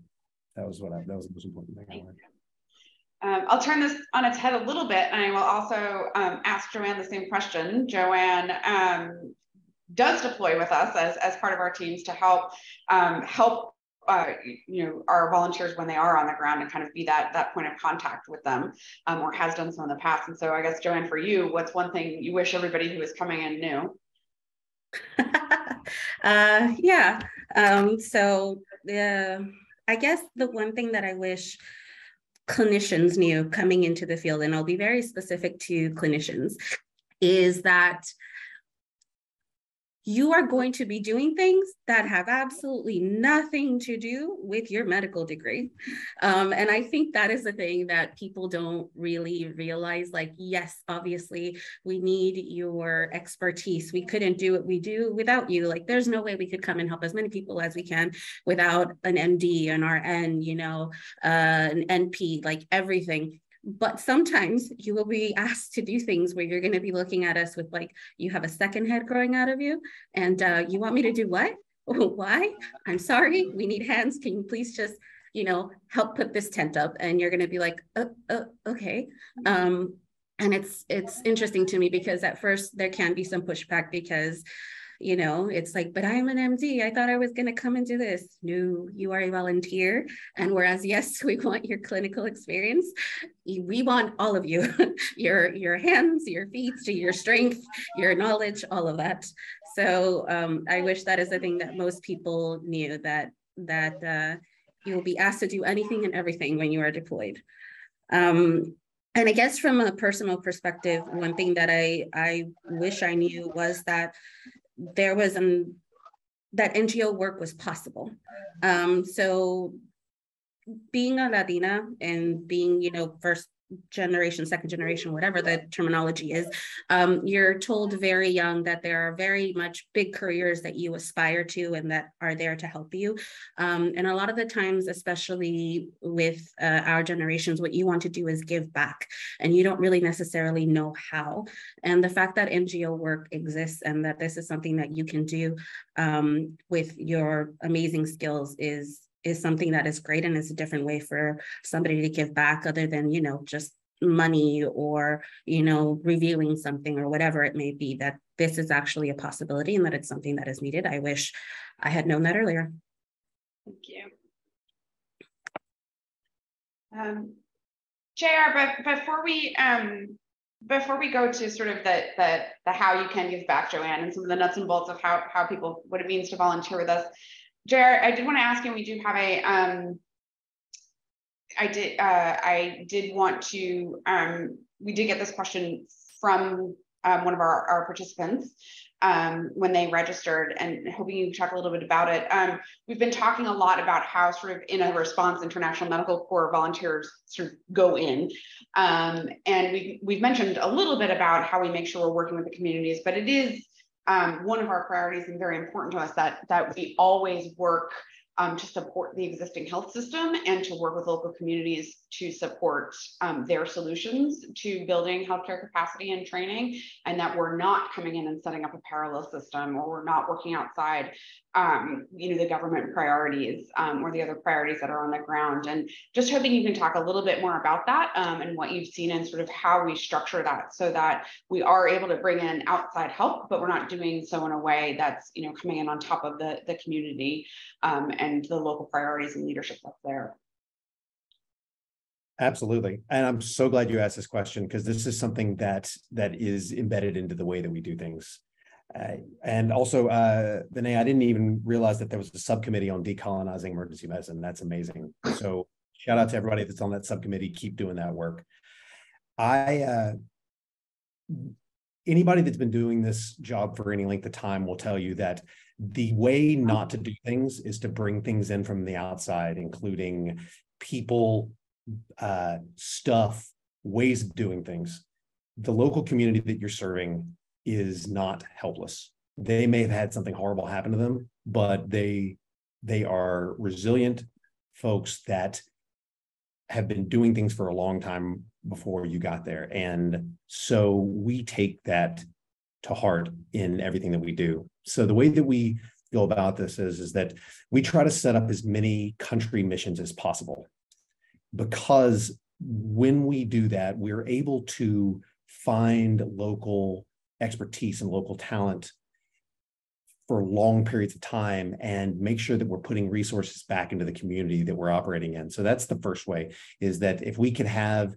that was what I, that was the most important thing I learned.
Um, I'll turn this on its head a little bit, and I will also um, ask Joanne the same question. Joanne um, does deploy with us as, as part of our teams to help um, help uh, you know our volunteers when they are on the ground and kind of be that that point of contact with them, um, or has done so in the past. And so, I guess Joanne, for you, what's one thing you wish everybody who is coming in knew?
uh, yeah. Um, so uh, I guess the one thing that I wish clinicians knew coming into the field, and I'll be very specific to clinicians, is that you are going to be doing things that have absolutely nothing to do with your medical degree. Um, and I think that is the thing that people don't really realize. Like, yes, obviously, we need your expertise. We couldn't do what we do without you. Like, there's no way we could come and help as many people as we can without an MD, an RN, you know, uh, an NP, like everything but sometimes you will be asked to do things where you're going to be looking at us with like you have a second head growing out of you and uh, you want me to do what? Why? I'm sorry we need hands. Can you please just you know help put this tent up? And you're going to be like uh, uh, okay. Um, and it's it's interesting to me because at first there can be some pushback because you know it's like but i'm an md i thought i was going to come and do this. No you are a volunteer and whereas yes we want your clinical experience we want all of you your your hands your feet your strength your knowledge all of that. So um, i wish that is the thing that most people knew that that uh, you will be asked to do anything and everything when you are deployed. Um, and I guess from a personal perspective, one thing that I I wish I knew was that there was um that NGO work was possible. Um, so being a Latina and being, you know, first generation, second generation, whatever the terminology is, um, you're told very young that there are very much big careers that you aspire to and that are there to help you. Um, and a lot of the times, especially with uh, our generations, what you want to do is give back, and you don't really necessarily know how. And the fact that NGO work exists and that this is something that you can do um, with your amazing skills is is something that is great and it's a different way for somebody to give back other than you know just money or you know revealing something or whatever it may be that this is actually a possibility and that it's something that is needed. I wish i had known that earlier.
Thank you. Um, jr but before we um before we go to sort of the, the the how you can give back joanne and some of the nuts and bolts of how how people what it means to volunteer with us JR, I did want to ask you, we do have a, um, I did, uh, I did want to, um, we did get this question from um, one of our, our participants um, when they registered and hoping you talk a little bit about it. Um, we've been talking a lot about how sort of in a response international medical corps volunteers sort of go in. Um, and we, we've mentioned a little bit about how we make sure we're working with the communities, but it is um, one of our priorities and very important to us that that we always work um, to support the existing health system and to work with local communities to support um, their solutions to building healthcare capacity and training, and that we're not coming in and setting up a parallel system or we're not working outside, um, you know, the government priorities um, or the other priorities that are on the ground. And just hoping you can talk a little bit more about that um, and what you've seen and sort of how we structure that so that we are able to bring in outside help, but we're not doing so in a way that's, you know, coming in on top of the, the community um, and the local priorities and leadership that's there.
Absolutely. And I'm so glad you asked this question because this is something that that is embedded into the way that we do things. Uh, and also, uh, Vinay, I didn't even realize that there was a subcommittee on decolonizing emergency medicine. That's amazing. So shout out to everybody that's on that subcommittee. Keep doing that work. I uh, anybody that's been doing this job for any length of time will tell you that the way not to do things is to bring things in from the outside, including people, uh, stuff, ways of doing things. The local community that you're serving is not helpless. They may have had something horrible happen to them, but they they are resilient folks that have been doing things for a long time before you got there. And so we take that to heart in everything that we do. So the way that we go about this is, is that we try to set up as many country missions as possible because when we do that, we're able to find local expertise and local talent for long periods of time and make sure that we're putting resources back into the community that we're operating in. So that's the first way is that if we could have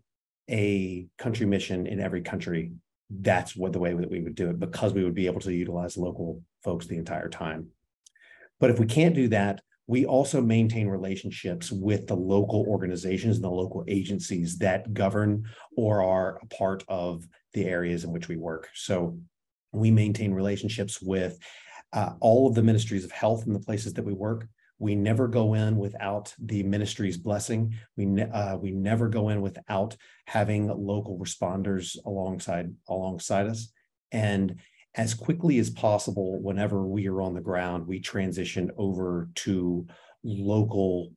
a country mission in every country, that's what the way that we would do it because we would be able to utilize local folks the entire time. But if we can't do that, we also maintain relationships with the local organizations and the local agencies that govern or are a part of the areas in which we work. So we maintain relationships with uh, all of the ministries of health in the places that we work. We never go in without the ministry's blessing. We ne- uh, we never go in without having local responders alongside alongside us. And as quickly as possible, whenever we are on the ground, we transition over to local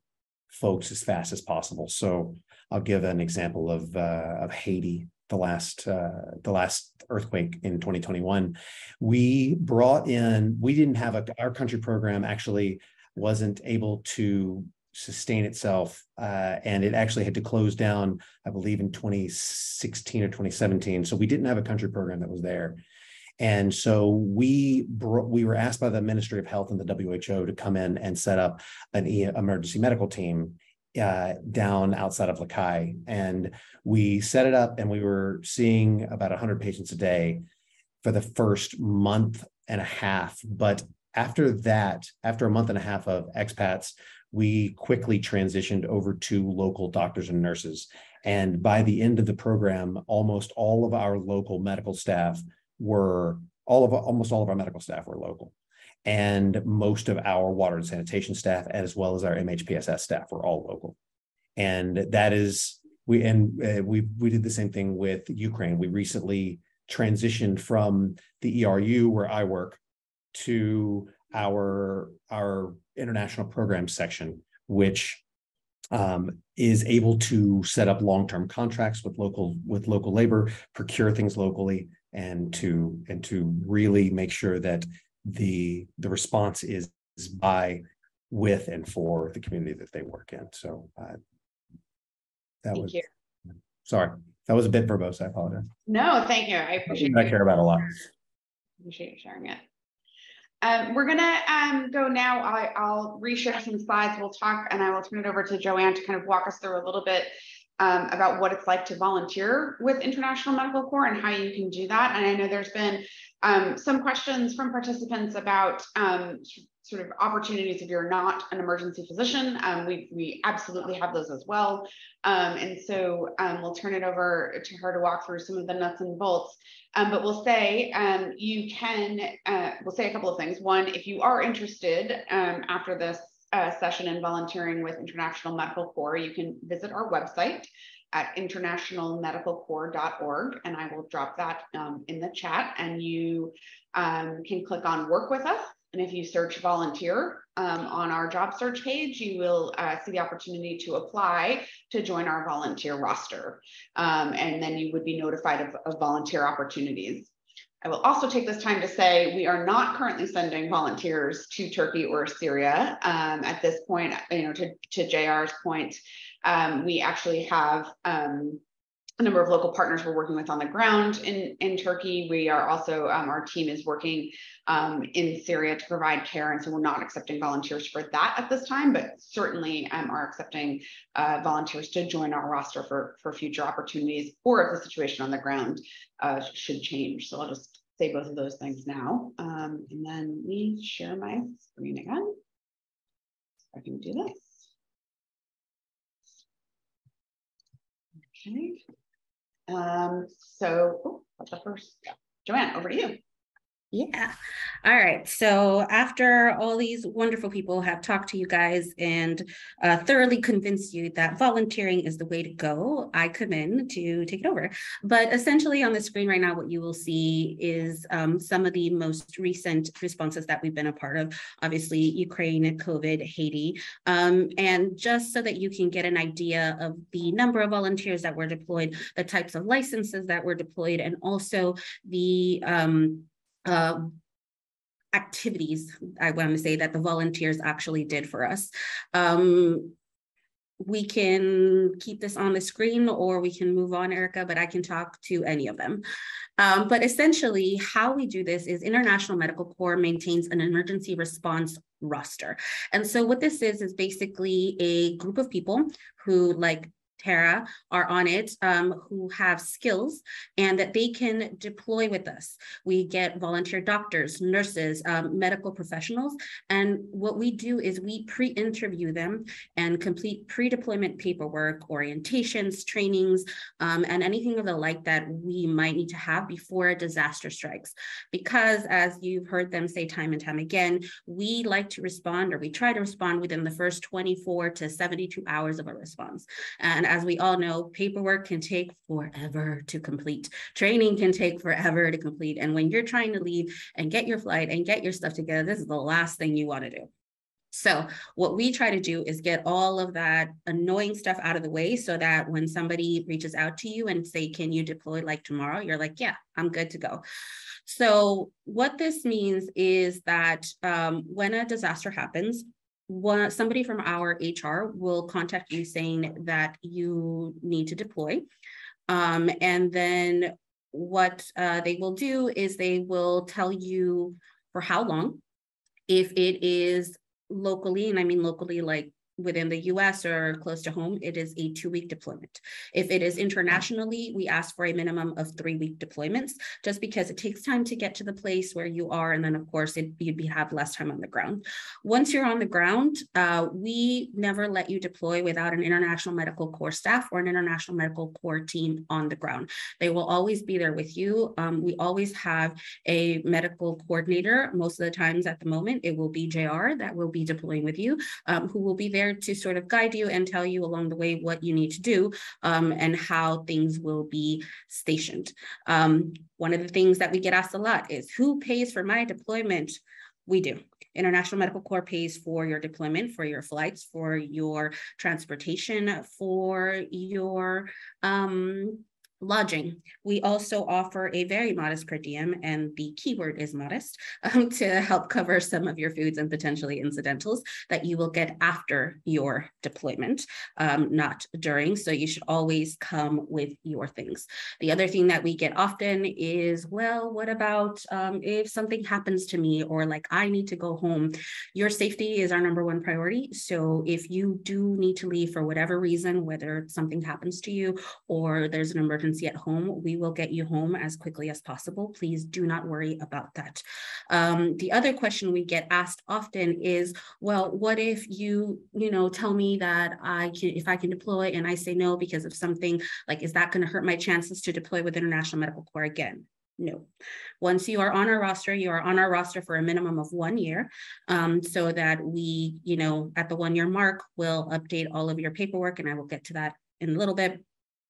folks as fast as possible. So I'll give an example of uh, of Haiti, the last uh, the last earthquake in 2021. We brought in. We didn't have a our country program actually wasn't able to sustain itself. Uh, and it actually had to close down, I believe, in 2016 or 2017. So we didn't have a country program that was there. And so we brought, we were asked by the Ministry of Health and the WHO to come in and set up an emergency medical team uh, down outside of Les Cayes. And we set it up and we were seeing about 100 patients a day for the first month and a half. But after that, after a month and a half of expats, we quickly transitioned over to local doctors and nurses. And by the end of the program, almost all of our local medical staff were all of almost all of our medical staff were local. And most of our water and sanitation staff, as well as our MHPSS staff, were all local. And that is we and uh, we we did the same thing with Ukraine. We recently transitioned from the ERU where I work to our our international program section, which um, is able to set up long-term contracts with local with local labor, procure things locally, and to and to really make sure that the the response is, is by with and for the community that they work in. So uh, that thank was you. sorry that was a bit verbose. I apologize.
No, thank you. I appreciate.
I care about a lot.
Appreciate you sharing it. Um, we're gonna um, go now. I, will reshare some slides. We'll talk, and I will turn it over to Joanne to kind of walk us through a little bit um, about what it's like to volunteer with International Medical Corps and how you can do that. And I know there's been um, some questions from participants about um, sort of opportunities if you're not an emergency physician. Um, we, we absolutely have those as well. Um, and so um, we'll turn it over to her to walk through some of the nuts and bolts. But we'll say you can, uh, we'll say a couple of things. One, if you are interested after this uh, session in volunteering with International Medical Corps, you can visit our website at internationalmedicalcorps.org, and I will drop that um, in the chat. And you um, can click on Work with Us. And if you search volunteer um, on our job search page, you will uh, see the opportunity to apply to join our volunteer roster. Um, and then you would be notified of, of volunteer opportunities. I will also take this time to say we are not currently sending volunteers to Turkey or Syria um, at this point. You know, to, to JR's point, um, we actually have um, a number of local partners we're working with on the ground in, in Turkey. We are also, um, our team is working um, in Syria to provide care. And so we're not accepting volunteers for that at this time, but certainly um, are accepting uh, volunteers to join our roster for, for future opportunities or if the situation on the ground uh, should change. So I'll just say both of those things now. Um, and then me share my screen again. I can do this. Okay. Um, so, oh, the first? Joanne, over to you.
Yeah. All right. So after all these wonderful people have talked to you guys and uh, thoroughly convinced you that volunteering is the way to go, I come in to take it over. But essentially on the screen right now, what you will see is um, some of the most recent responses that we've been a part of, obviously Ukraine, COVID, Haiti. Um, and just so that you can get an idea of the number of volunteers that were deployed, the types of licenses that were deployed, and also the um, uh, activities, I want to say that the volunteers actually did for us. Um, we can keep this on the screen or we can move on, Erica, but I can talk to any of them. Um, but essentially, how we do this is International Medical Corps maintains an emergency response roster. And so what this is, is basically a group of people who like Tara are on it um, who have skills and that they can deploy with us. We get volunteer doctors, nurses, um, medical professionals. And what we do is we pre-interview them and complete pre-deployment paperwork, orientations, trainings, um, and anything of the like that we might need to have before a disaster strikes. Because as you've heard them say time and time again, we like to respond or we try to respond within the first 24 to 72 hours of a response. And as we all know, paperwork can take forever to complete. Training can take forever to complete. And when you're trying to leave and get your flight and get your stuff together, this is the last thing you want to do. So what we try to do is get all of that annoying stuff out of the way so that when somebody reaches out to you and say, can you deploy like tomorrow? You're like, yeah, I'm good to go. So what this means is that um, when a disaster happens, one, somebody from our HR will contact you saying that you need to deploy. Um, and then what uh, they will do is they will tell you for how long. If it is locally, and I mean locally like within the US or close to home, it is a two week deployment. If it is internationally, we ask for a minimum of three week deployments just because it takes time to get to the place where you are. And then, of course, it, you'd be, have less time on the ground. Once you're on the ground, uh, we never let you deploy without an International Medical Corps staff or an International Medical Corps team on the ground. They will always be there with you. Um, we always have a medical coordinator. Most of the times at the moment, it will be JR that will be deploying with you, um, who will be there there to sort of guide you and tell you along the way what you need to do um, and how things will be stationed. Um, one of the things that we get asked a lot is who pays for my deployment? We do. International Medical Corps pays for your deployment, for your flights, for your transportation, for your um, lodging. We also offer a very modest per diem, and the keyword is modest, um, to help cover some of your foods and potentially incidentals that you will get after your deployment, um, not during. So you should always come with your things. The other thing that we get often is, well, what about um, if something happens to me or like I need to go home? Your safety is our number one priority. So if you do need to leave for whatever reason, whether something happens to you or there's an emergency emergency at home, we will get you home as quickly as possible. Please do not worry about that. Um, the other question we get asked often is, well, what if you, you know, tell me that I can, if I can deploy and I say no because of something, like, is that going to hurt my chances to deploy with International Medical Corps again? No. Once you are on our roster, you are on our roster for a minimum of one year um, so that we, you know, at the one year mark, will update all of your paperwork and I will get to that in a little bit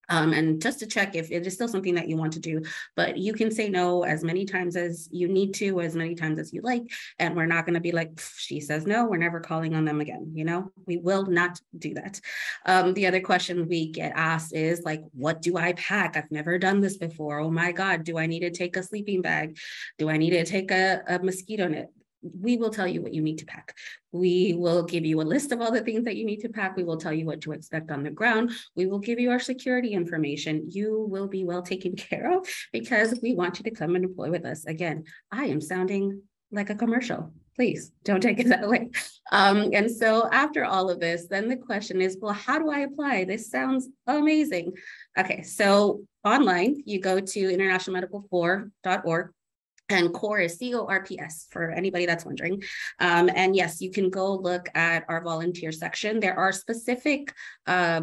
um, and just to check if it is still something that you want to do. But you can say no as many times as you need to, as many times as you like. And we're not going to be like, she says no, we're never calling on them again. You know, we will not do that. Um, the other question we get asked is like, what do I pack? I've never done this before. Oh my God, do I need to take a sleeping bag? Do I need to take a, a mosquito net? We will tell you what you need to pack. We will give you a list of all the things that you need to pack. We will tell you what to expect on the ground. We will give you our security information. You will be well taken care of because we want you to come and deploy with us. Again, I am sounding like a commercial. Please don't take it that way. Um, and so after all of this, then the question is, well, how do I apply? This sounds amazing. Okay, so online, you go to internationalmedicalcorps.org and core is c-o-r-p-s for anybody that's wondering. Um, and yes you can go look at our volunteer section. There are specific uh,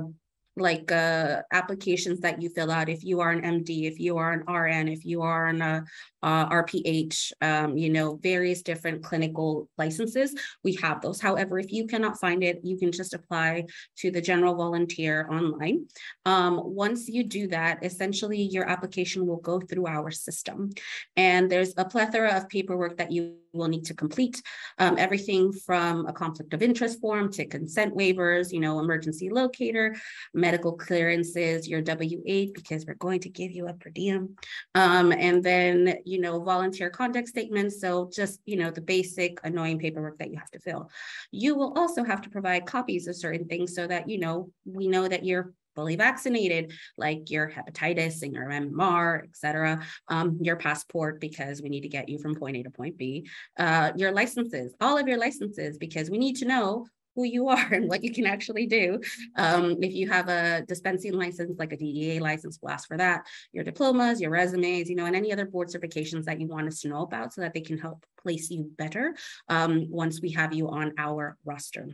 like uh, applications that you fill out if you are an md if you are an rn if you are an uh, uh, RPH, um, you know, various different clinical licenses. We have those. However, if you cannot find it, you can just apply to the general volunteer online. Um, once you do that, essentially your application will go through our system. And there's a plethora of paperwork that you will need to complete. Um, everything from a conflict of interest form to consent waivers, you know, emergency locator, medical clearances, your W-8, because we're going to give you a per diem. Um, and then you know, volunteer conduct statements. So just, you know, the basic annoying paperwork that you have to fill. You will also have to provide copies of certain things so that, you know, we know that you're fully vaccinated, like your hepatitis and your MMR, et cetera, um, your passport, because we need to get you from point A to point B, uh, your licenses, all of your licenses, because we need to know who you are and what you can actually do. Um, if you have a dispensing license, like a DEA license, we'll ask for that, your diplomas, your resumes, you know, and any other board certifications that you want us to know about so that they can help place you better um, once we have you on our roster.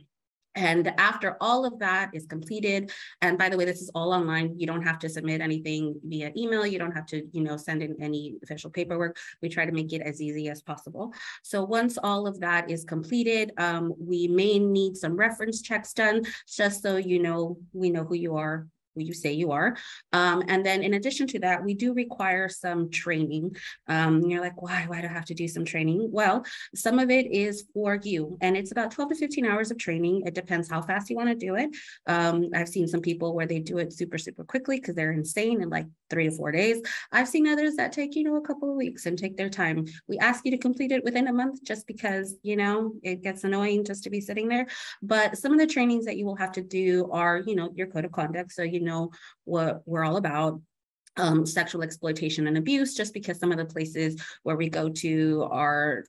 And after all of that is completed, and by the way, this is all online. You don't have to submit anything via email. You don't have to, you know, send in any official paperwork. We try to make it as easy as possible. So once all of that is completed, um, we may need some reference checks done, just so you know we know who you are, you say you are. Um, and then in addition to that, we do require some training. Um, you're like, why, why do I have to do some training? Well, some of it is for you and it's about 12 to 15 hours of training. It depends how fast you want to do it. Um, I've seen some people where they do it super, super quickly because they're insane in like three to four days. I've seen others that take, you know, a couple of weeks and take their time. We ask you to complete it within a month just because, you know, it gets annoying just to be sitting there. But some of the trainings that you will have to do are, you know, your code of conduct. So you know what we're all about um, sexual exploitation and abuse, just because some of the places where we go to are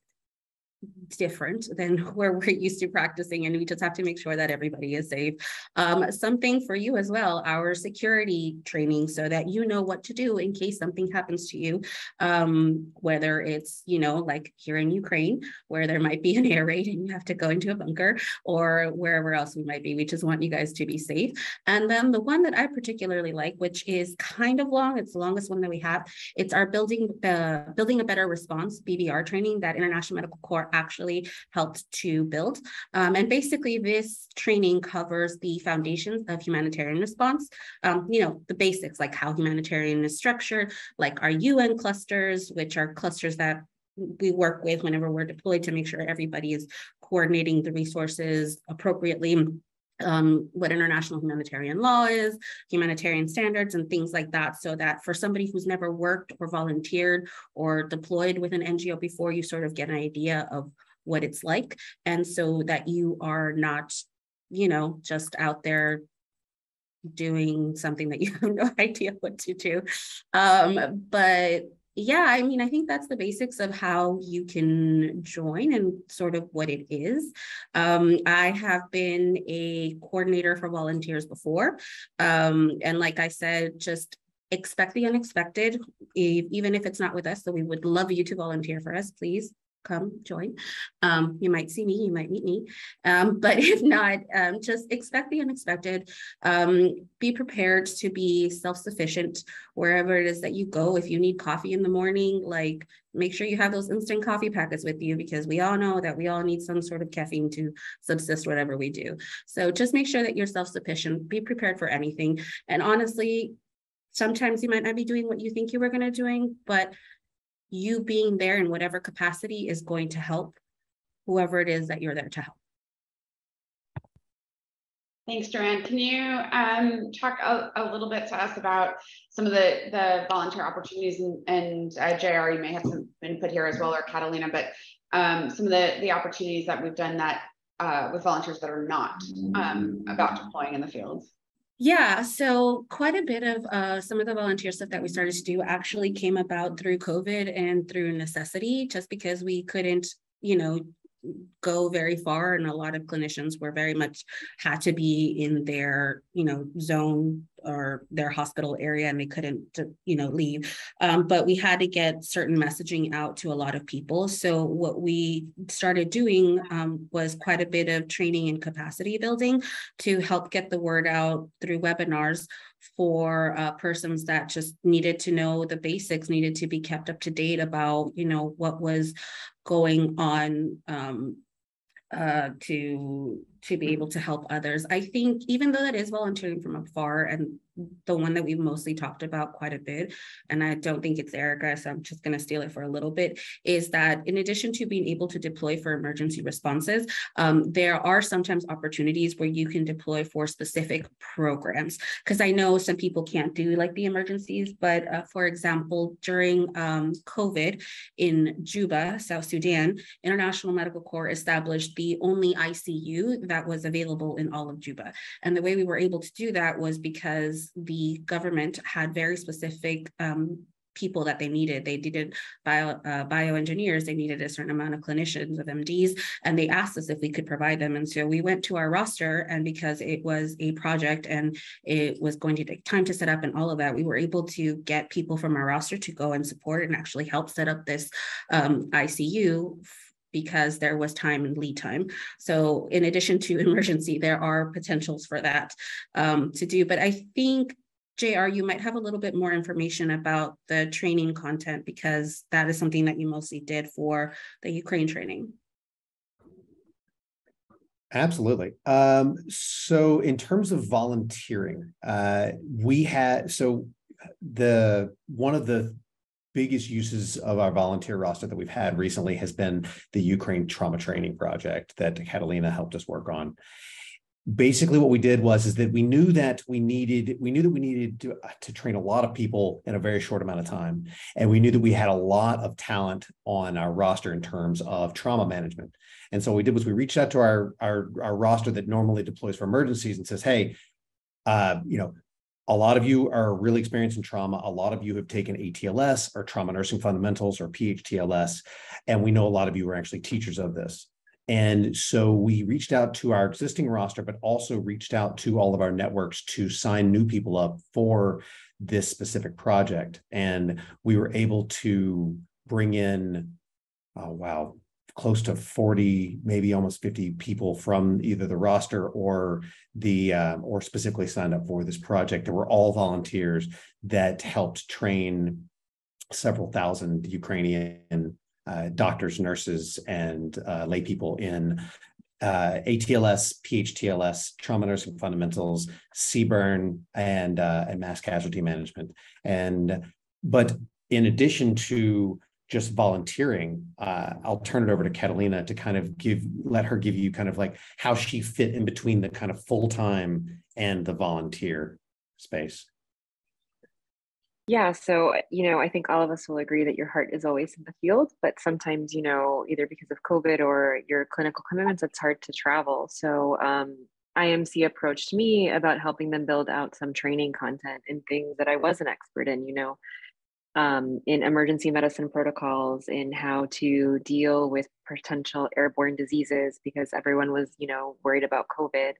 different than where we're used to practicing and we just have to make sure that everybody is safe. Um, something for you as well our security training so that you know what to do in case something happens to you. Um, whether it's you know like here in ukraine where there might be an air raid and you have to go into a bunker or wherever else we might be we just want you guys to be safe. And then the one that i particularly like which is kind of long it's the longest one that we have it's our building uh, building a better response bbr training that international medical corps actually helped to build. Um, and basically this training covers the foundations of humanitarian response, um, you know, the basics like how humanitarian is structured, like our UN clusters, which are clusters that we work with whenever we're deployed to make sure everybody is coordinating the resources appropriately um, what international humanitarian law is, humanitarian standards, and things like that. So that for somebody who's never worked or volunteered or deployed with an NGO before, you sort of get an idea of what it's like. And so that you are not, you know, just out there doing something that you have no idea what to do. Um, but yeah, I mean, I think that's the basics of how you can join and sort of what it is. Um, I have been a coordinator for volunteers before. Um, and like I said, just expect the unexpected, even if it's not with us. So we would love you to volunteer for us, please come join. Um, you might see me, you might meet me, um, but if not, um, just expect the unexpected. Um, be prepared to be self-sufficient wherever it is that you go. If you need coffee in the morning, like make sure you have those instant coffee packets with you because we all know that we all need some sort of caffeine to subsist whatever we do. So just make sure that you're self-sufficient, be prepared for anything. And honestly, sometimes you might not be doing what you think you were going to doing, but you being there in whatever capacity is going to help whoever it is that you're there to help.
Thanks, Joanne. Can you um, talk a, a, little bit to us about some of the, the volunteer opportunities and, and uh, JR, you may have some input here as well, or Catalina, but um, some of the, the opportunities that we've done that uh, with volunteers that are not um, about deploying in the field.
Yeah, so quite a bit of uh, some of the volunteer stuff that we started to do actually came about through COVID and through necessity, just because we couldn't, you know, go very far and a lot of clinicians were very much had to be in their you know zone or their hospital area and they couldn't you know leave. Um, but we had to get certain messaging out to a lot of people. So what we started doing um, was quite a bit of training and capacity building to help get the word out through webinars for uh, persons that just needed to know the basics needed to be kept up to date about you know what was going on um, uh, to to be able to help others. I think even though that is volunteering from afar and the one that we've mostly talked about quite a bit, and I don't think it's Erica, so I'm just going to steal it for a little bit, is that in addition to being able to deploy for emergency responses, um, there are sometimes opportunities where you can deploy for specific programs. Because I know some people can't do like the emergencies, but uh, for example, during um, COVID in Juba, South Sudan, International Medical Corps established the only ICU that was available in all of Juba. And the way we were able to do that was because the government had very specific um, people that they needed. They needed bio uh, bioengineers. They needed a certain amount of clinicians of MDs, and they asked us if we could provide them. And so we went to our roster, and because it was a project and it was going to take time to set up and all of that, we were able to get people from our roster to go and support and actually help set up this um, ICU because there was time and lead time. So in addition to emergency, there are potentials for that um, to do. But I think JR, you might have a little bit more information about the training content because that is something that you mostly did for the Ukraine training.
Absolutely. Um, so in terms of volunteering, uh, we had so the one of the biggest uses of our volunteer roster that we've had recently has been the Ukraine trauma training project that Catalina helped us work on. Basically, what we did was is that we knew that we needed we knew that we needed to, uh, to train a lot of people in a very short amount of time, and we knew that we had a lot of talent on our roster in terms of trauma management. And so what we did was we reached out to our our, our roster that normally deploys for emergencies and says, "Hey, uh, you know, a lot of you are really experienced in trauma. A lot of you have taken ATLS or trauma nursing fundamentals or PHTLS. And we know a lot of you are actually teachers of this. And so we reached out to our existing roster, but also reached out to all of our networks to sign new people up for this specific project. And we were able to bring in, oh, wow, close to 40, maybe almost 50 people from either the roster or the uh, or specifically signed up for this project. They were all volunteers that helped train several thousand Ukrainian uh, doctors, nurses, and uh, lay people in uh, ATLS, PHTLS, trauma nursing fundamentals, CBRN, and uh, and mass casualty management. And but in addition to just volunteering, uh, I'll turn it over to Catalina to kind of give, let her give you kind of like how she fit in between the kind of full time and the volunteer space.
Yeah, so you know, I think all of us will agree that your heart is always in the field, but sometimes, you know, either because of COVID or your clinical commitments, it's hard to travel. So um, IMC approached me about helping them build out some training content in things that I was an expert in. You know, um, in emergency medicine protocols in how to deal with potential airborne diseases because everyone was you know worried about covid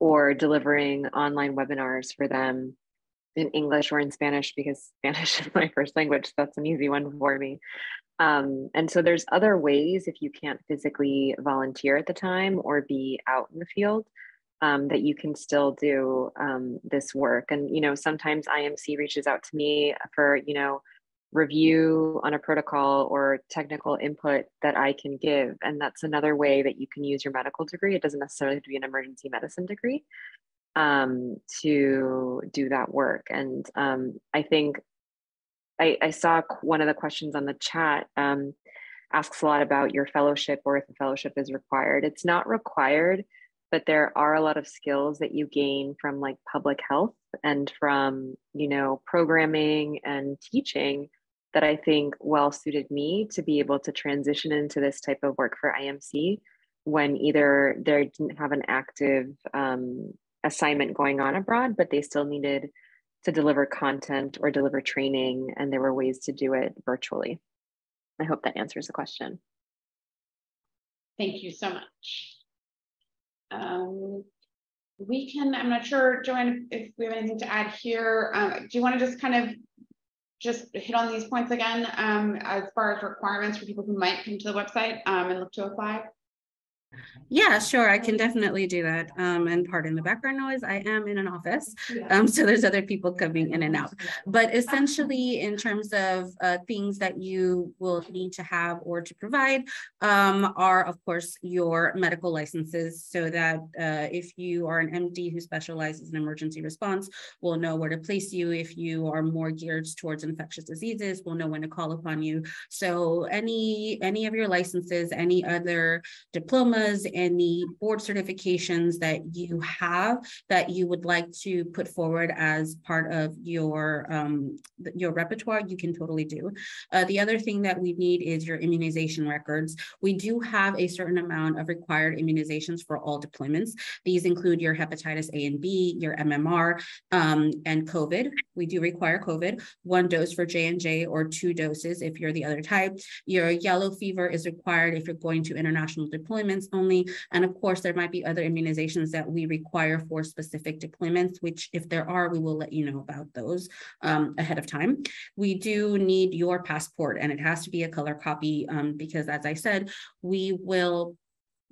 or delivering online webinars for them in english or in spanish because spanish is my first language so that's an easy one for me. Um, and so there's other ways if you can't physically volunteer at the time or be out in the field um, that you can still do um, this work. And, you know, sometimes IMC reaches out to me for, you know, review on a protocol or technical input that I can give. And that's another way that you can use your medical degree. It doesn't necessarily have to be an emergency medicine degree um, to do that work. And um, I think I, I, saw one of the questions on the chat um, asks a lot about your fellowship or if a fellowship is required. It's not required but there are a lot of skills that you gain from like public health and from you know programming and teaching that i think well suited me to be able to transition into this type of work for imc when either they didn't have an active um, assignment going on abroad but they still needed to deliver content or deliver training and there were ways to do it virtually. I hope that answers the question.
Thank you so much um, we can, I'm not sure, Joanne, if we have anything to add here. Uh, do you want to just kind of just hit on these points again um, as far as requirements for people who might come to the website um, and look to apply?
Yeah, sure. I can definitely do that. Um, and pardon the background noise. I am in an office, um, so there's other people coming in and out. But essentially, in terms of uh, things that you will need to have or to provide, um, are of course your medical licenses, so that uh, if you are an MD who specializes in emergency response, we'll know where to place you. If you are more geared towards infectious diseases, we'll know when to call upon you. So any any of your licenses, any other diplomas diplomas, any board certifications that you have that you would like to put forward as part of your um, your repertoire, you can totally do. Uh, the other thing that we need is your immunization records. We do have a certain amount of required immunizations for all deployments. These include your hepatitis A and B, your MMR, um, and COVID. We do require COVID, one dose for J&J or two doses if you're the other type. Your yellow fever is required if you're going to international deployments only. And of course, there might be other immunizations that we require for specific deployments, which if there are, we will let you know about those um, ahead of time. We do need your passport and it has to be a color copy um, because as I said, we will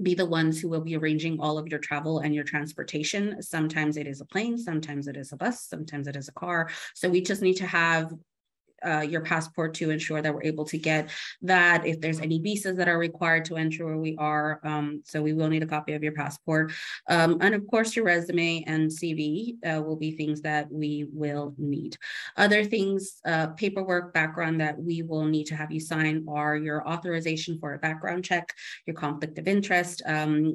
be the ones who will be arranging all of your travel and your transportation. Sometimes it is a plane, sometimes it is a bus, sometimes it is a car. So we just need to have uh, your passport to ensure that we're able to get that. If there's any visas that are required to ensure where we are, um, so we will need a copy of your passport. Um, and of course, your resume and CV uh, will be things that we will need. Other things, uh, paperwork, background that we will need to have you sign are your authorization for a background check, your conflict of interest, um,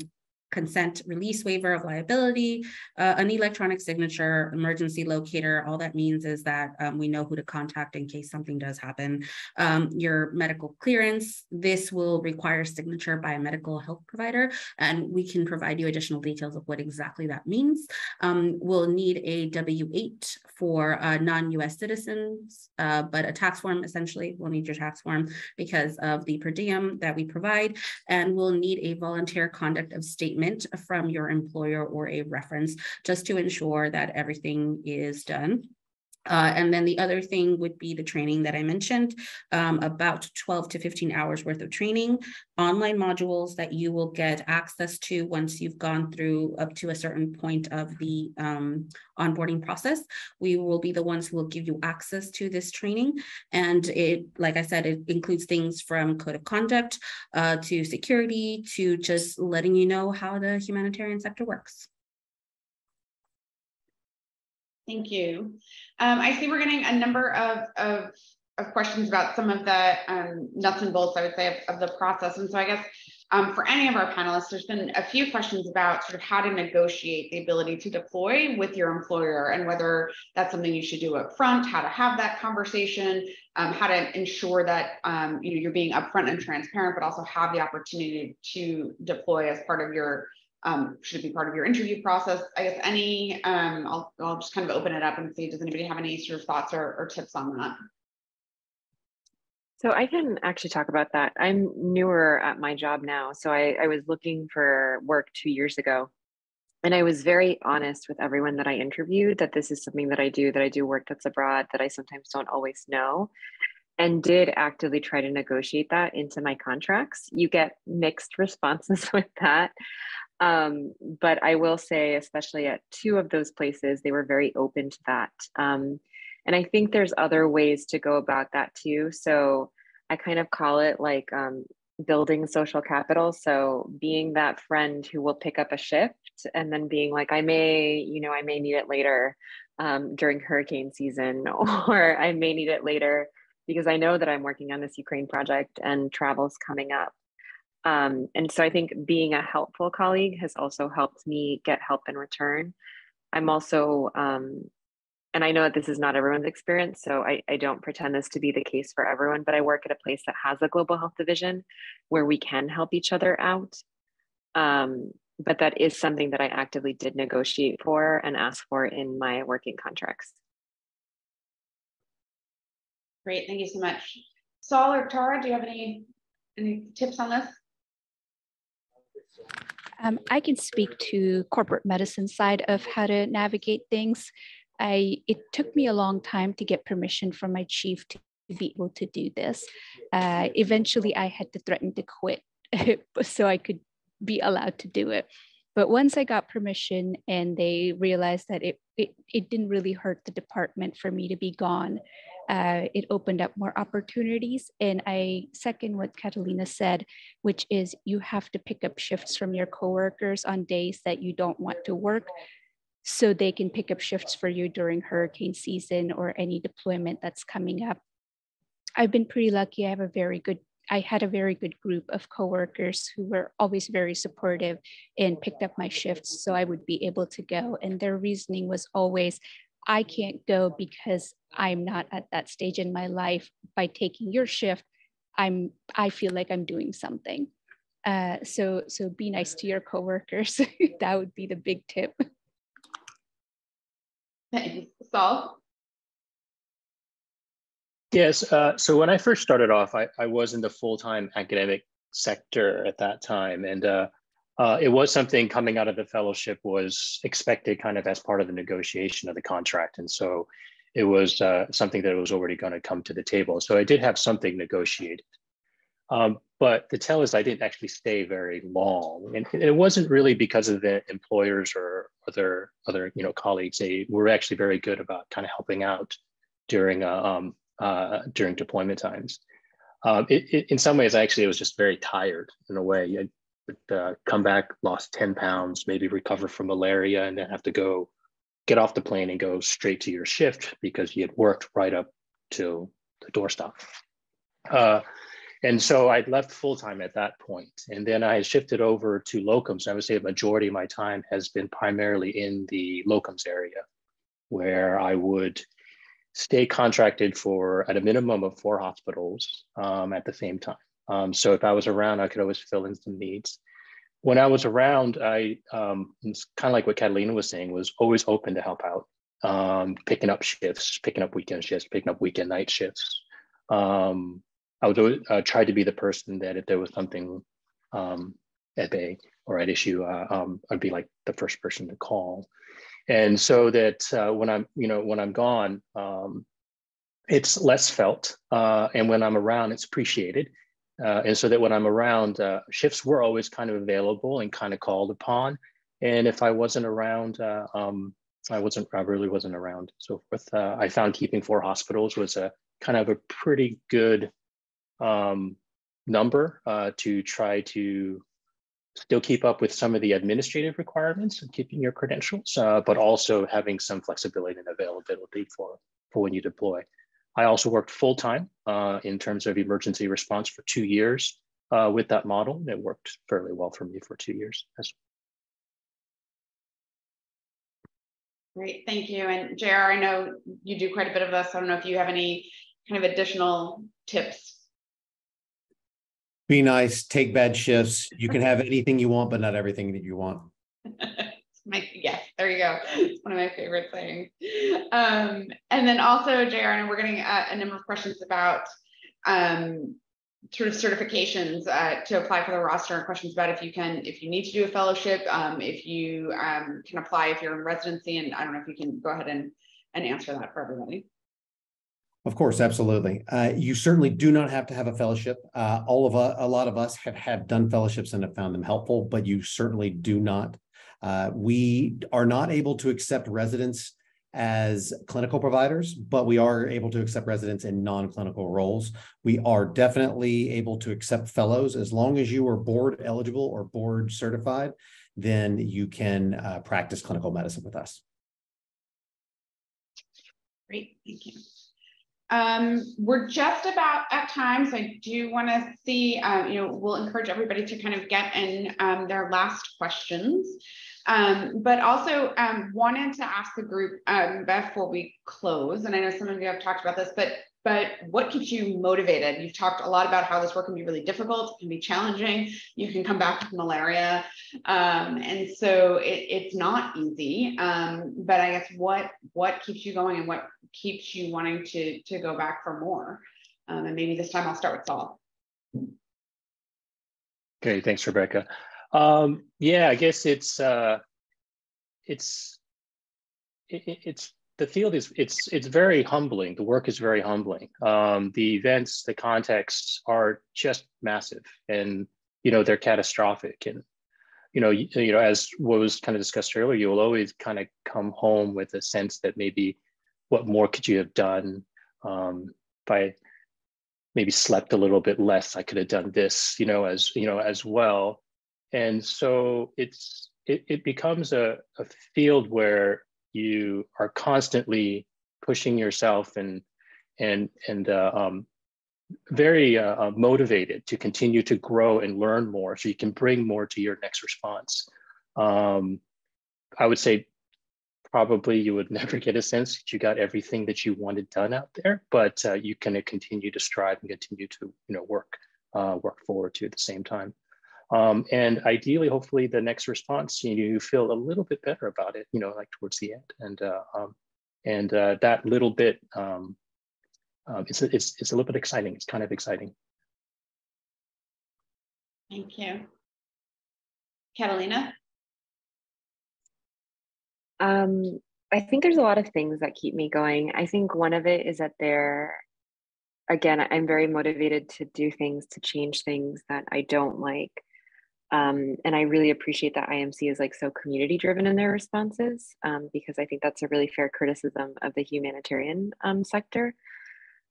consent release waiver of liability, uh, an electronic signature, emergency locator. All that means is that um, we know who to contact in case something does happen. Um, your medical clearance, this will require signature by a medical health provider, and we can provide you additional details of what exactly that means. Um, we'll need a W-8 for uh, non-US citizens, uh, but a tax form, essentially, we'll need your tax form because of the per diem that we provide, and we'll need a volunteer conduct of statement statement from your employer or a reference just to ensure that everything is done. Uh, and then the other thing would be the training that I mentioned, um, about 12 to 15 hours worth of training, online modules that you will get access to once you've gone through up to a certain point of the um, onboarding process. We will be the ones who will give you access to this training. And it, like I said, it includes things from code of conduct uh, to security to just letting you know how the humanitarian sector works.
Thank you. Um, I see we're getting a number of, of, of questions about some of the um, nuts and bolts, I would say, of, of the process. And so I guess um, for any of our panelists, there's been a few questions about sort of how to negotiate the ability to deploy with your employer and whether that's something you should do up front, how to have that conversation, um, how to ensure that um, you know, you're being upfront and transparent, but also have the opportunity to deploy as part of your um, should be part of your interview process? I guess any, um, I'll, I'll just kind of open it up and see, does anybody have any sort of thoughts or, or tips on that?
So I can actually talk about that. I'm newer at my job now. So I, I was looking for work two years ago. And I was very honest with everyone that I interviewed that this is something that I do, that I do work that's abroad, that I sometimes don't always know, and did actively try to negotiate that into my contracts. You get mixed responses with that. Um, but I will say, especially at two of those places, they were very open to that. Um, and I think there's other ways to go about that too. So I kind of call it like um, building social capital. So being that friend who will pick up a shift and then being like, I may, you know, I may need it later um, during hurricane season, or I may need it later because I know that I'm working on this Ukraine project and travel's coming up. Um, and so I think being a helpful colleague has also helped me get help in return. I'm also, um, and I know that this is not everyone's experience, so I, I don't pretend this to be the case for everyone, but I work at a place that has a global health division where we can help each other out. Um, but that is something that I actively did negotiate for and ask for in my working contracts.
Great, thank you so much. Saul or Tara, do you have any any tips on this?
Um, I can speak to corporate medicine side of how to navigate things. I it took me a long time to get permission from my chief to be able to do this. Uh, eventually, I had to threaten to quit so I could be allowed to do it. But once I got permission and they realized that it, it, it didn't really hurt the department for me to be gone, uh, it opened up more opportunities. And I second what Catalina said, which is you have to pick up shifts from your coworkers on days that you don't want to work so they can pick up shifts for you during hurricane season or any deployment that's coming up. I've been pretty lucky. I have a very good I had a very good group of coworkers who were always very supportive and picked up my shifts so I would be able to go. And their reasoning was always, I can't go because I'm not at that stage in my life. By taking your shift, I'm I feel like I'm doing something. Uh, so so be nice to your coworkers. that would be the big tip.
Thanks, Saul.
Yes. Uh, so when I first started off, I, I was in the full time academic sector at that time, and uh, uh, it was something coming out of the fellowship was expected kind of as part of the negotiation of the contract. And so it was uh, something that was already going to come to the table. So I did have something negotiated. Um, but the tell is I didn't actually stay very long. And it wasn't really because of the employers or other, other you know, colleagues. They were actually very good about kind of helping out during a, um, uh, during deployment times. Um, it, it, in some ways, actually, I was just very tired in a way. Uh, come back, lost 10 pounds, maybe recover from malaria, and then have to go get off the plane and go straight to your shift because you had worked right up to the doorstop. Uh, and so I'd left full time at that point, and then I shifted over to locums. I would say a majority of my time has been primarily in the locums area, where I would stay contracted for at a minimum of four hospitals um, at the same time. Um, so if I was around, I could always fill in some needs. When I was around, I um, it's kind of like what Catalina was saying, was always open to help out, um, picking up shifts, picking up weekend shifts, picking up weekend night shifts. Um, I would always, uh, try to be the person that if there was something um, at bay or at issue, uh, I'd be like the first person to call and so that uh, when I'm, you know, when I'm gone, um, it's less felt, uh, and when I'm around, it's appreciated. Uh, and so that when I'm around, uh, shifts were always kind of available and kind of called upon. And if I wasn't around, uh, um, I wasn't, I really wasn't around. So with, uh, I found keeping four hospitals was a kind of a pretty good um, number to try to still keep up with some of the administrative requirements and keeping your credentials, uh, but also having some flexibility and availability for, for when you deploy. I also worked full time uh, in terms of emergency response for two years uh, with that model. It worked fairly well for me for two years.
As Great, thank you. And JR, I know you do quite a bit of this. I don't know if you have any kind of additional tips
be nice, take bad shifts. You can have anything you want, but not everything that you want.
my yes, there you go. It's one of my favorite things. Um, and then also, JR, and we're getting a, a number of questions about um, sort of certifications uh, to apply for the roster and questions about if you can, if you need to do a fellowship, um, if you um, can apply if you're in residency. And I don't know if you can go ahead and, and answer that for everybody.
Of course, absolutely. Uh, you certainly do not have to have a fellowship. Uh, all of a lot of us have, have done fellowships and have found them helpful, but you certainly do not. Uh, we are not able to accept residents as clinical providers, but we are able to accept residents in non-clinical roles. We are definitely able to accept fellows as long as you are board eligible or board certified, then you can uh, practice clinical medicine with us.
Great, thank you. Um, we're just about at time, so I do want to see, uh, you know, we'll encourage everybody to kind of get in um, their last questions. Um, but also um, wanted to ask the group um, before we close, and I know some of you have talked about this, but but what keeps you motivated? You've talked a lot about how this work can be really difficult, it can be challenging. You can come back with malaria, um, and so it, it's not easy. Um, but I guess what what keeps you going, and what keeps you wanting to to go back for more? Um, and maybe this time I'll start with Saul.
Okay, thanks, Rebecca. Um, yeah, I guess it's uh, it's it, it's the field is it's it's very humbling. The work is very humbling. Um, the events, the contexts are just massive, and you know they're catastrophic. And you know, you, you know, as what was kind of discussed earlier, you will always kind of come home with a sense that maybe what more could you have done? Um, if I maybe slept a little bit less, I could have done this, you know, as you know, as well. And so it's it, it becomes a, a field where you are constantly pushing yourself and and and uh, um, very uh, uh, motivated to continue to grow and learn more so you can bring more to your next response. Um, i would say probably you would never get a sense that you got everything that you wanted done out there but uh, you can continue to strive and continue to you know work uh, work forward to at the same time um, and ideally, hopefully, the next response, you, know, you feel a little bit better about it, you know, like towards the end. And uh, um, and uh, that little bit, um, um, it's, it's, it's a little bit exciting. It's kind of exciting.
Thank you. Catalina?
Um, I think there's a lot of things that keep me going. I think one of it is that there, again, I'm very motivated to do things, to change things that I don't like. Um, and I really appreciate that IMC is like so community driven in their responses um, because I think that's a really fair criticism of the humanitarian um, sector.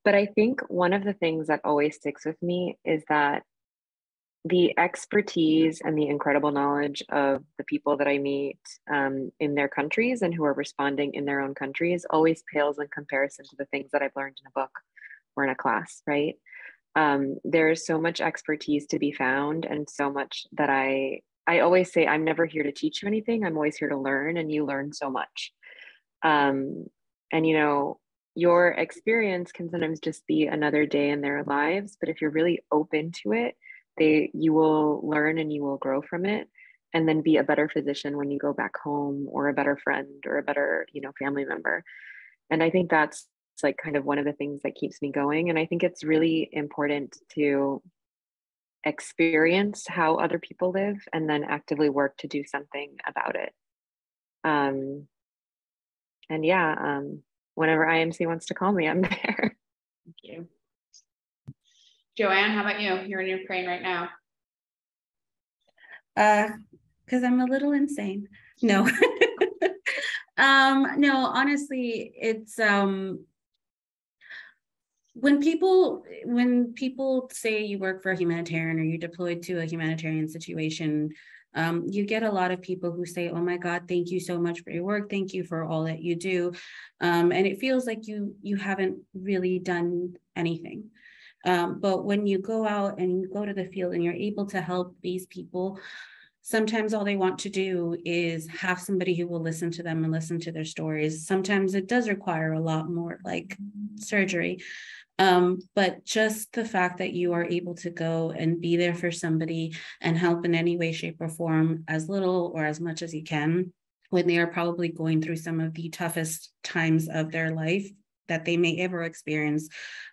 But I think one of the things that always sticks with me is that the expertise and the incredible knowledge of the people that I meet um, in their countries and who are responding in their own countries always pales in comparison to the things that I've learned in a book or in a class, right? Um, there's so much expertise to be found and so much that I I always say I'm never here to teach you anything. I'm always here to learn, and you learn so much. Um, and you know, your experience can sometimes just be another day in their lives, but if you're really open to it, they you will learn and you will grow from it and then be a better physician when you go back home or a better friend or a better you know family member and i think that's like kind of one of the things that keeps me going and i think it's really important to experience how other people live and then actively work to do something about it um and yeah um whenever imc wants to call me i'm there
thank you Joanne, how about you? You're in Ukraine right now.
Uh, because I'm a little insane. No. um, no, honestly, it's um when people when people say you work for a humanitarian or you deployed to a humanitarian situation um, you get a lot of people who say oh my god thank you so much for your work thank you for all that you do um, and it feels like you you haven't really done anything um, but when you go out and you go to the field and you're able to help these people, sometimes all they want to do is have somebody who will listen to them and listen to their stories. Sometimes it does require a lot more like surgery. Um, but just the fact that you are able to go and be there for somebody and help in any way, shape, or form, as little or as much as you can, when they are probably going through some of the toughest times of their life that they may ever experience.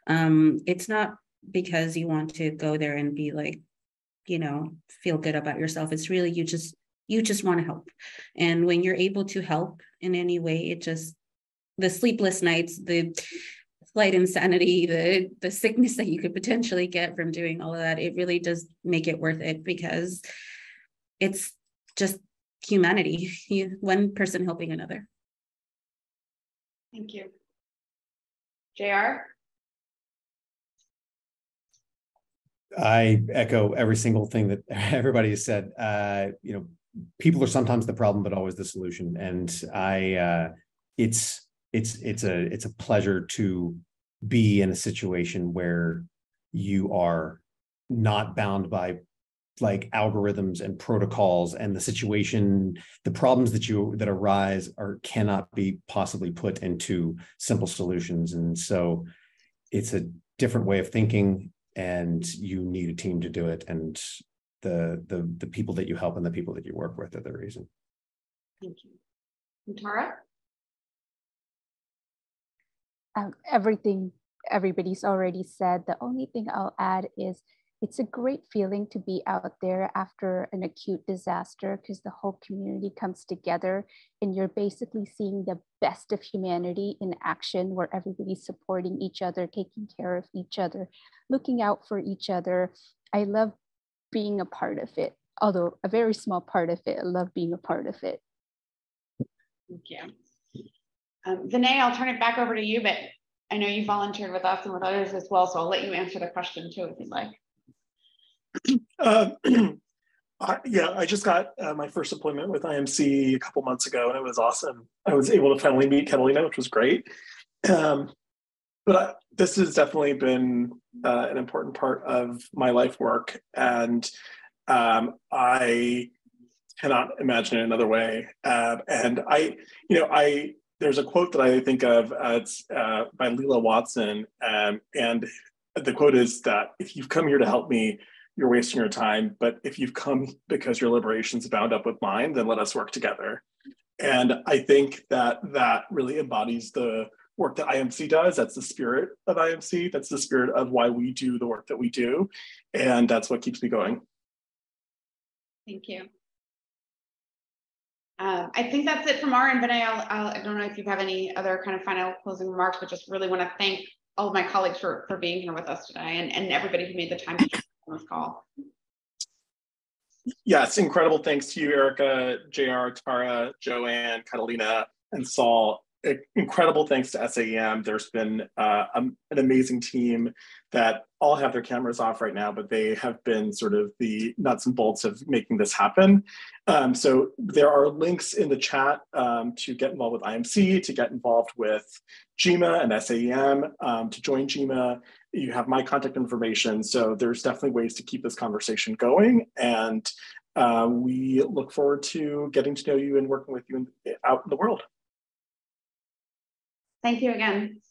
Um, it's not because you want to go there and be like, you know, feel good about yourself. It's really you just you just want to help. And when you're able to help in any way, it just the sleepless nights, the slight insanity, the the sickness that you could potentially get from doing all of that, it really does make it worth it because it's just humanity, one person helping another.
Thank you. JR?
I echo every single thing that everybody has said. Uh, you know, people are sometimes the problem, but always the solution. And I, uh, it's it's it's a it's a pleasure to be in a situation where you are not bound by like algorithms and protocols and the situation the problems that you that arise are cannot be possibly put into simple solutions. And so it's a different way of thinking and you need a team to do it and the the the people that you help and the people that you work with are the reason.
Thank you. And tara
um, everything everybody's already said the only thing i'll add is it's a great feeling to be out there after an acute disaster because the whole community comes together and you're basically seeing the best of humanity in action where everybody's supporting each other, taking care of each other, looking out for each other. I love being a part of it, although a very small part of it. I love being a part of it.
Thank you. Um, Vinay, I'll turn it back over to you, but I know you volunteered with us and with others as well, so I'll let you answer the question too if you'd like.
Uh, yeah, I just got uh, my first appointment with IMC a couple months ago, and it was awesome. I was able to finally meet Catalina, which was great. Um, but I, this has definitely been uh, an important part of my life work, and um, I cannot imagine it another way. Uh, and I, you know, I there's a quote that I think of. Uh, it's uh, by Lilla Watson, um, and the quote is that if you've come here to help me, you're wasting your time. But if you've come because your liberation's bound up with mine, then let us work together. And I think that that really embodies the work that IMC does. That's the spirit of IMC. That's the spirit of why we do the work that we do. And that's what keeps me going.
Thank you. Um, I think that's it from our end, but I'll, I'll, I don't know if you have any other kind of final closing remarks, but just really want to thank all of my colleagues for, for being here with us today and, and everybody who made the time to on this call.
Yes, incredible thanks to you, Erica, JR, Tara, Joanne, Catalina, and Saul. Incredible thanks to SAEM. There's been uh, um, an amazing team that all have their cameras off right now, but they have been sort of the nuts and bolts of making this happen. Um, so there are links in the chat um, to get involved with IMC, to get involved with GEMA and SAEM, um, to join GEMA. You have my contact information. So there's definitely ways to keep this conversation going. And uh, we look forward to getting to know you and working with you in, out in the world.
Thank you again.